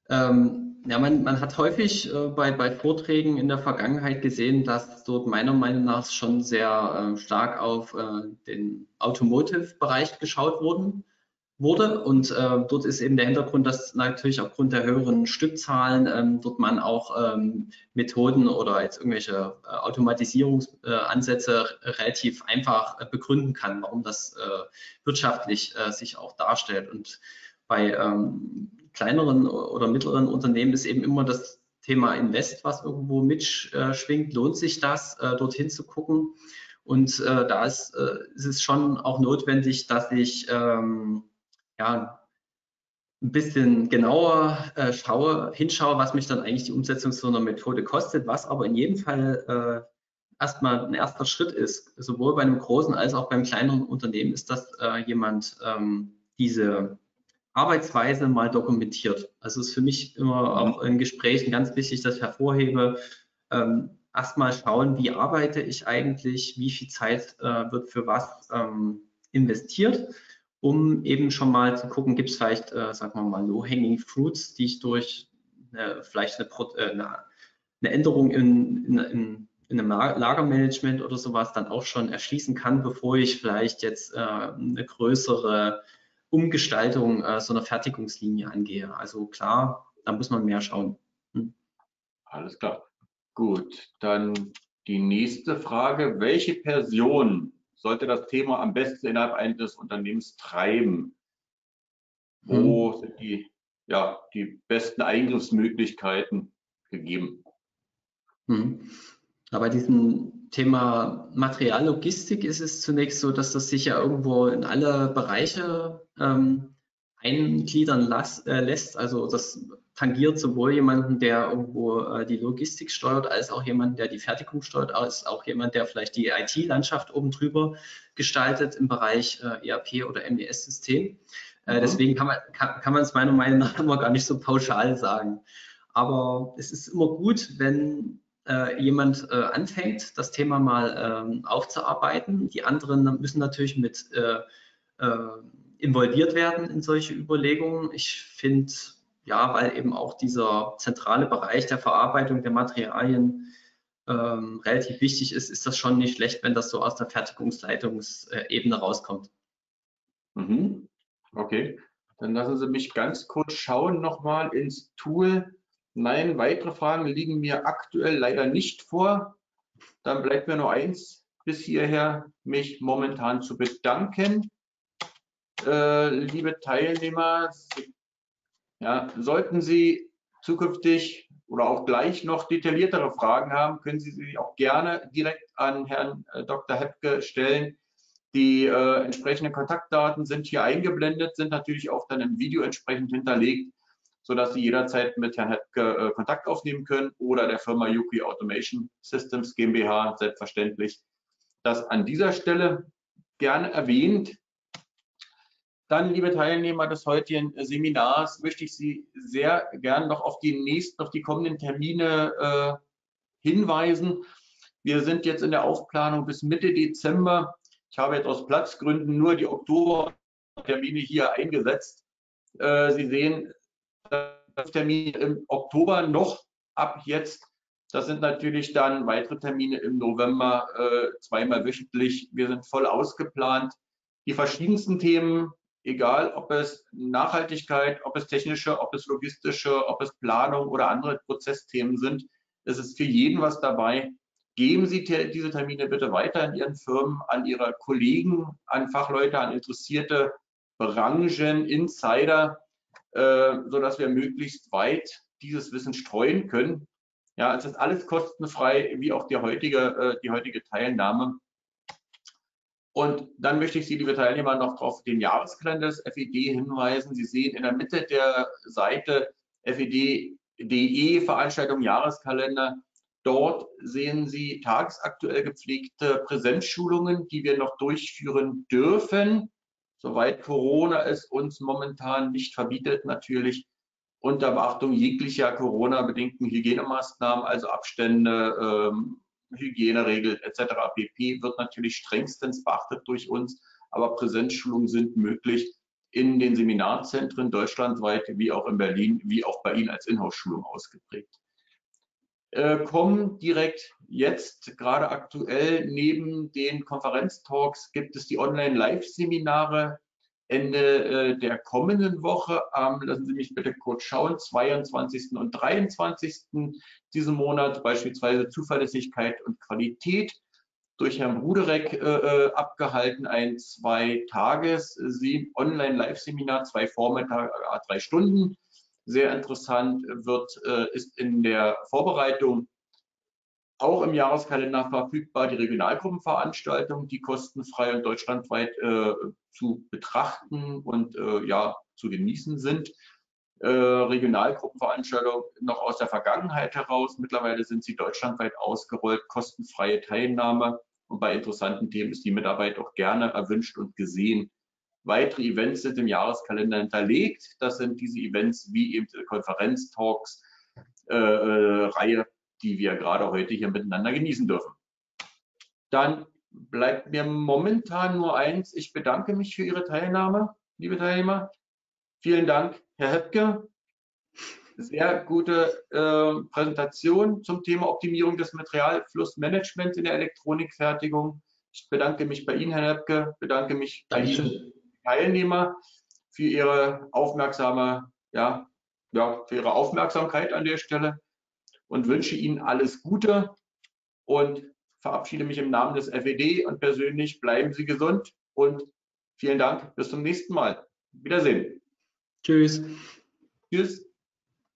S2: Ähm, ja, man, man hat häufig äh, bei, bei Vorträgen in der Vergangenheit gesehen, dass dort meiner Meinung nach schon sehr äh, stark auf äh, den Automotive-Bereich geschaut wurden, wurde. Und äh, dort ist eben der Hintergrund, dass natürlich aufgrund der höheren Stückzahlen ähm, dort man auch ähm, Methoden oder jetzt irgendwelche äh, Automatisierungsansätze relativ einfach äh, begründen kann, warum das wirtschaftlich sich auch darstellt. Und bei ähm, kleineren oder mittleren Unternehmen ist eben immer das Thema Invest, was irgendwo mitschwingt. Lohnt sich das, äh, dorthin zu gucken? Und äh, da ist, äh, ist, es schon auch notwendig, dass ich ähm, ja, ein bisschen genauer äh, schaue, hinschaue, was mich dann eigentlich die Umsetzung so einer Methode kostet, was aber in jedem Fall äh, erstmal ein erster Schritt ist. Sowohl bei einem großen als auch beim kleineren Unternehmen ist, dass äh, jemand ähm, diese Arbeitsweise mal dokumentiert. Also ist für mich immer auch in Gesprächen ganz wichtig, dass ich hervorhebe, ähm, erstmal schauen, wie arbeite ich eigentlich, wie viel Zeit äh, wird für was ähm, investiert, um eben schon mal zu gucken, gibt es vielleicht, äh, sagen wir mal, low-hanging fruits, die ich durch eine, vielleicht eine, äh, eine, Änderung in, in, in, in, einem Lagermanagement oder sowas dann auch schon erschließen kann, bevor ich vielleicht jetzt äh, eine größere Umgestaltung äh, so einer Fertigungslinie angehe. Also klar, da muss man mehr schauen. Hm.
S1: Alles klar. Gut, dann die nächste Frage. Welche Person sollte das Thema am besten innerhalb eines Unternehmens treiben? Wo hm. sind die, ja, die besten Eingriffsmöglichkeiten gegeben?
S2: Hm. Aber diesen Thema Materiallogistik ist es zunächst so, dass das sich ja irgendwo in alle Bereiche ähm, eingliedern las, äh, lässt. Also das tangiert sowohl jemanden, der irgendwo äh, die Logistik steuert, als auch jemanden, der die Fertigung steuert, als auch jemand, der vielleicht die IT-Landschaft oben drüber gestaltet im Bereich äh, ERP oder MES-System. Äh, mhm. Deswegen kann man, kann, kann man es meiner Meinung nach immer gar nicht so pauschal sagen. Aber es ist immer gut, wenn äh, jemand äh, anfängt, das Thema mal ähm, aufzuarbeiten. Die anderen müssen natürlich mit äh, äh involviert werden in solche Überlegungen. Ich finde, ja, weil eben auch dieser zentrale Bereich der Verarbeitung der Materialien ähm, relativ wichtig ist, ist das schon nicht schlecht, wenn das so aus der Fertigungsleitungsebene rauskommt.
S1: Mhm. Okay, dann lassen Sie mich ganz kurz schauen nochmal ins Tool Nein, weitere Fragen liegen mir aktuell leider nicht vor. Dann bleibt mir nur eins bis hierher, mich momentan zu bedanken. Äh, liebe Teilnehmer, ja, sollten Sie zukünftig oder auch gleich noch detailliertere Fragen haben, können Sie sie auch gerne direkt an Herrn äh, Dr. Hepke stellen. Die äh, entsprechenden Kontaktdaten sind hier eingeblendet, sind natürlich auch dann im Video entsprechend hinterlegt sodass Sie jederzeit mit Herrn Hetke äh, Kontakt aufnehmen können oder der Firma Yuki Automation Systems GmbH selbstverständlich. Das an dieser Stelle gerne erwähnt. Dann, liebe Teilnehmer des heutigen Seminars, möchte ich Sie sehr gern noch auf die nächsten, auf die kommenden Termine äh, hinweisen. Wir sind jetzt in der Aufplanung bis Mitte Dezember. Ich habe jetzt aus Platzgründen nur die Oktobertermine hier eingesetzt. Äh, Sie sehen, Termin im Oktober noch ab jetzt. Das sind natürlich dann weitere Termine im November, äh, zweimal wöchentlich. Wir sind voll ausgeplant. Die verschiedensten Themen, egal ob es Nachhaltigkeit, ob es technische, ob es logistische, ob es Planung oder andere Prozessthemen sind, es ist für jeden was dabei. Geben Sie diese Termine bitte weiter in Ihren Firmen, an Ihre Kollegen, an Fachleute, an interessierte Branchen, Insider, äh, sodass wir möglichst weit dieses Wissen streuen können. Ja, es ist alles kostenfrei, wie auch die heutige, äh, die heutige Teilnahme. Und dann möchte ich Sie, liebe Teilnehmer, noch auf den Jahreskalender des FED hinweisen. Sie sehen in der Mitte der Seite FED.de Veranstaltung Jahreskalender. Dort sehen Sie tagesaktuell gepflegte Präsenzschulungen, die wir noch durchführen dürfen, soweit Corona es uns momentan nicht verbietet, natürlich unter Beachtung jeglicher Corona-bedingten Hygienemaßnahmen, also Abstände, ähm, Hygieneregeln etc. pp. wird natürlich strengstens beachtet durch uns, aber Präsenzschulungen sind möglich in den Seminarzentren deutschlandweit, wie auch in Berlin, wie auch bei Ihnen als Inhouse-Schulung ausgeprägt. Äh, kommen direkt jetzt, gerade aktuell, neben den Konferenztalks gibt es die Online-Live-Seminare Ende äh, der kommenden Woche, ähm, lassen Sie mich bitte kurz schauen, 22. und 23. diesen Monat, beispielsweise Zuverlässigkeit und Qualität, durch Herrn Bruderek äh, äh abgehalten, ein zwei Tages Online-Live-Seminar, zwei Vormittage, drei Stunden. Sehr interessant wird, äh, ist in der Vorbereitung auch im Jahreskalender verfügbar die Regionalgruppenveranstaltungen, die kostenfrei und deutschlandweit äh, zu betrachten und äh, ja zu genießen sind. Äh, Regionalgruppenveranstaltungen noch aus der Vergangenheit heraus. Mittlerweile sind sie deutschlandweit ausgerollt, kostenfreie Teilnahme. Und bei interessanten Themen ist die Mitarbeit auch gerne erwünscht und gesehen. Weitere Events sind im Jahreskalender hinterlegt. Das sind diese Events wie eben Konferenztalks, äh, äh, Reihe die wir gerade heute hier miteinander genießen dürfen. Dann bleibt mir momentan nur eins. Ich bedanke mich für Ihre Teilnahme, liebe Teilnehmer. Vielen Dank, Herr Höpke. Sehr gute äh, Präsentation zum Thema Optimierung des Materialflussmanagements in der Elektronikfertigung. Ich bedanke mich bei Ihnen, Herr Höpke, bedanke mich bei
S2: Dankeschön.
S1: Ihnen, Teilnehmer, für Ihre aufmerksame, ja, ja, für Ihre Aufmerksamkeit an der Stelle und wünsche Ihnen alles Gute und verabschiede mich im Namen des FED und persönlich bleiben Sie gesund und vielen Dank. Bis zum nächsten Mal. Wiedersehen.
S2: Tschüss.
S1: Tschüss.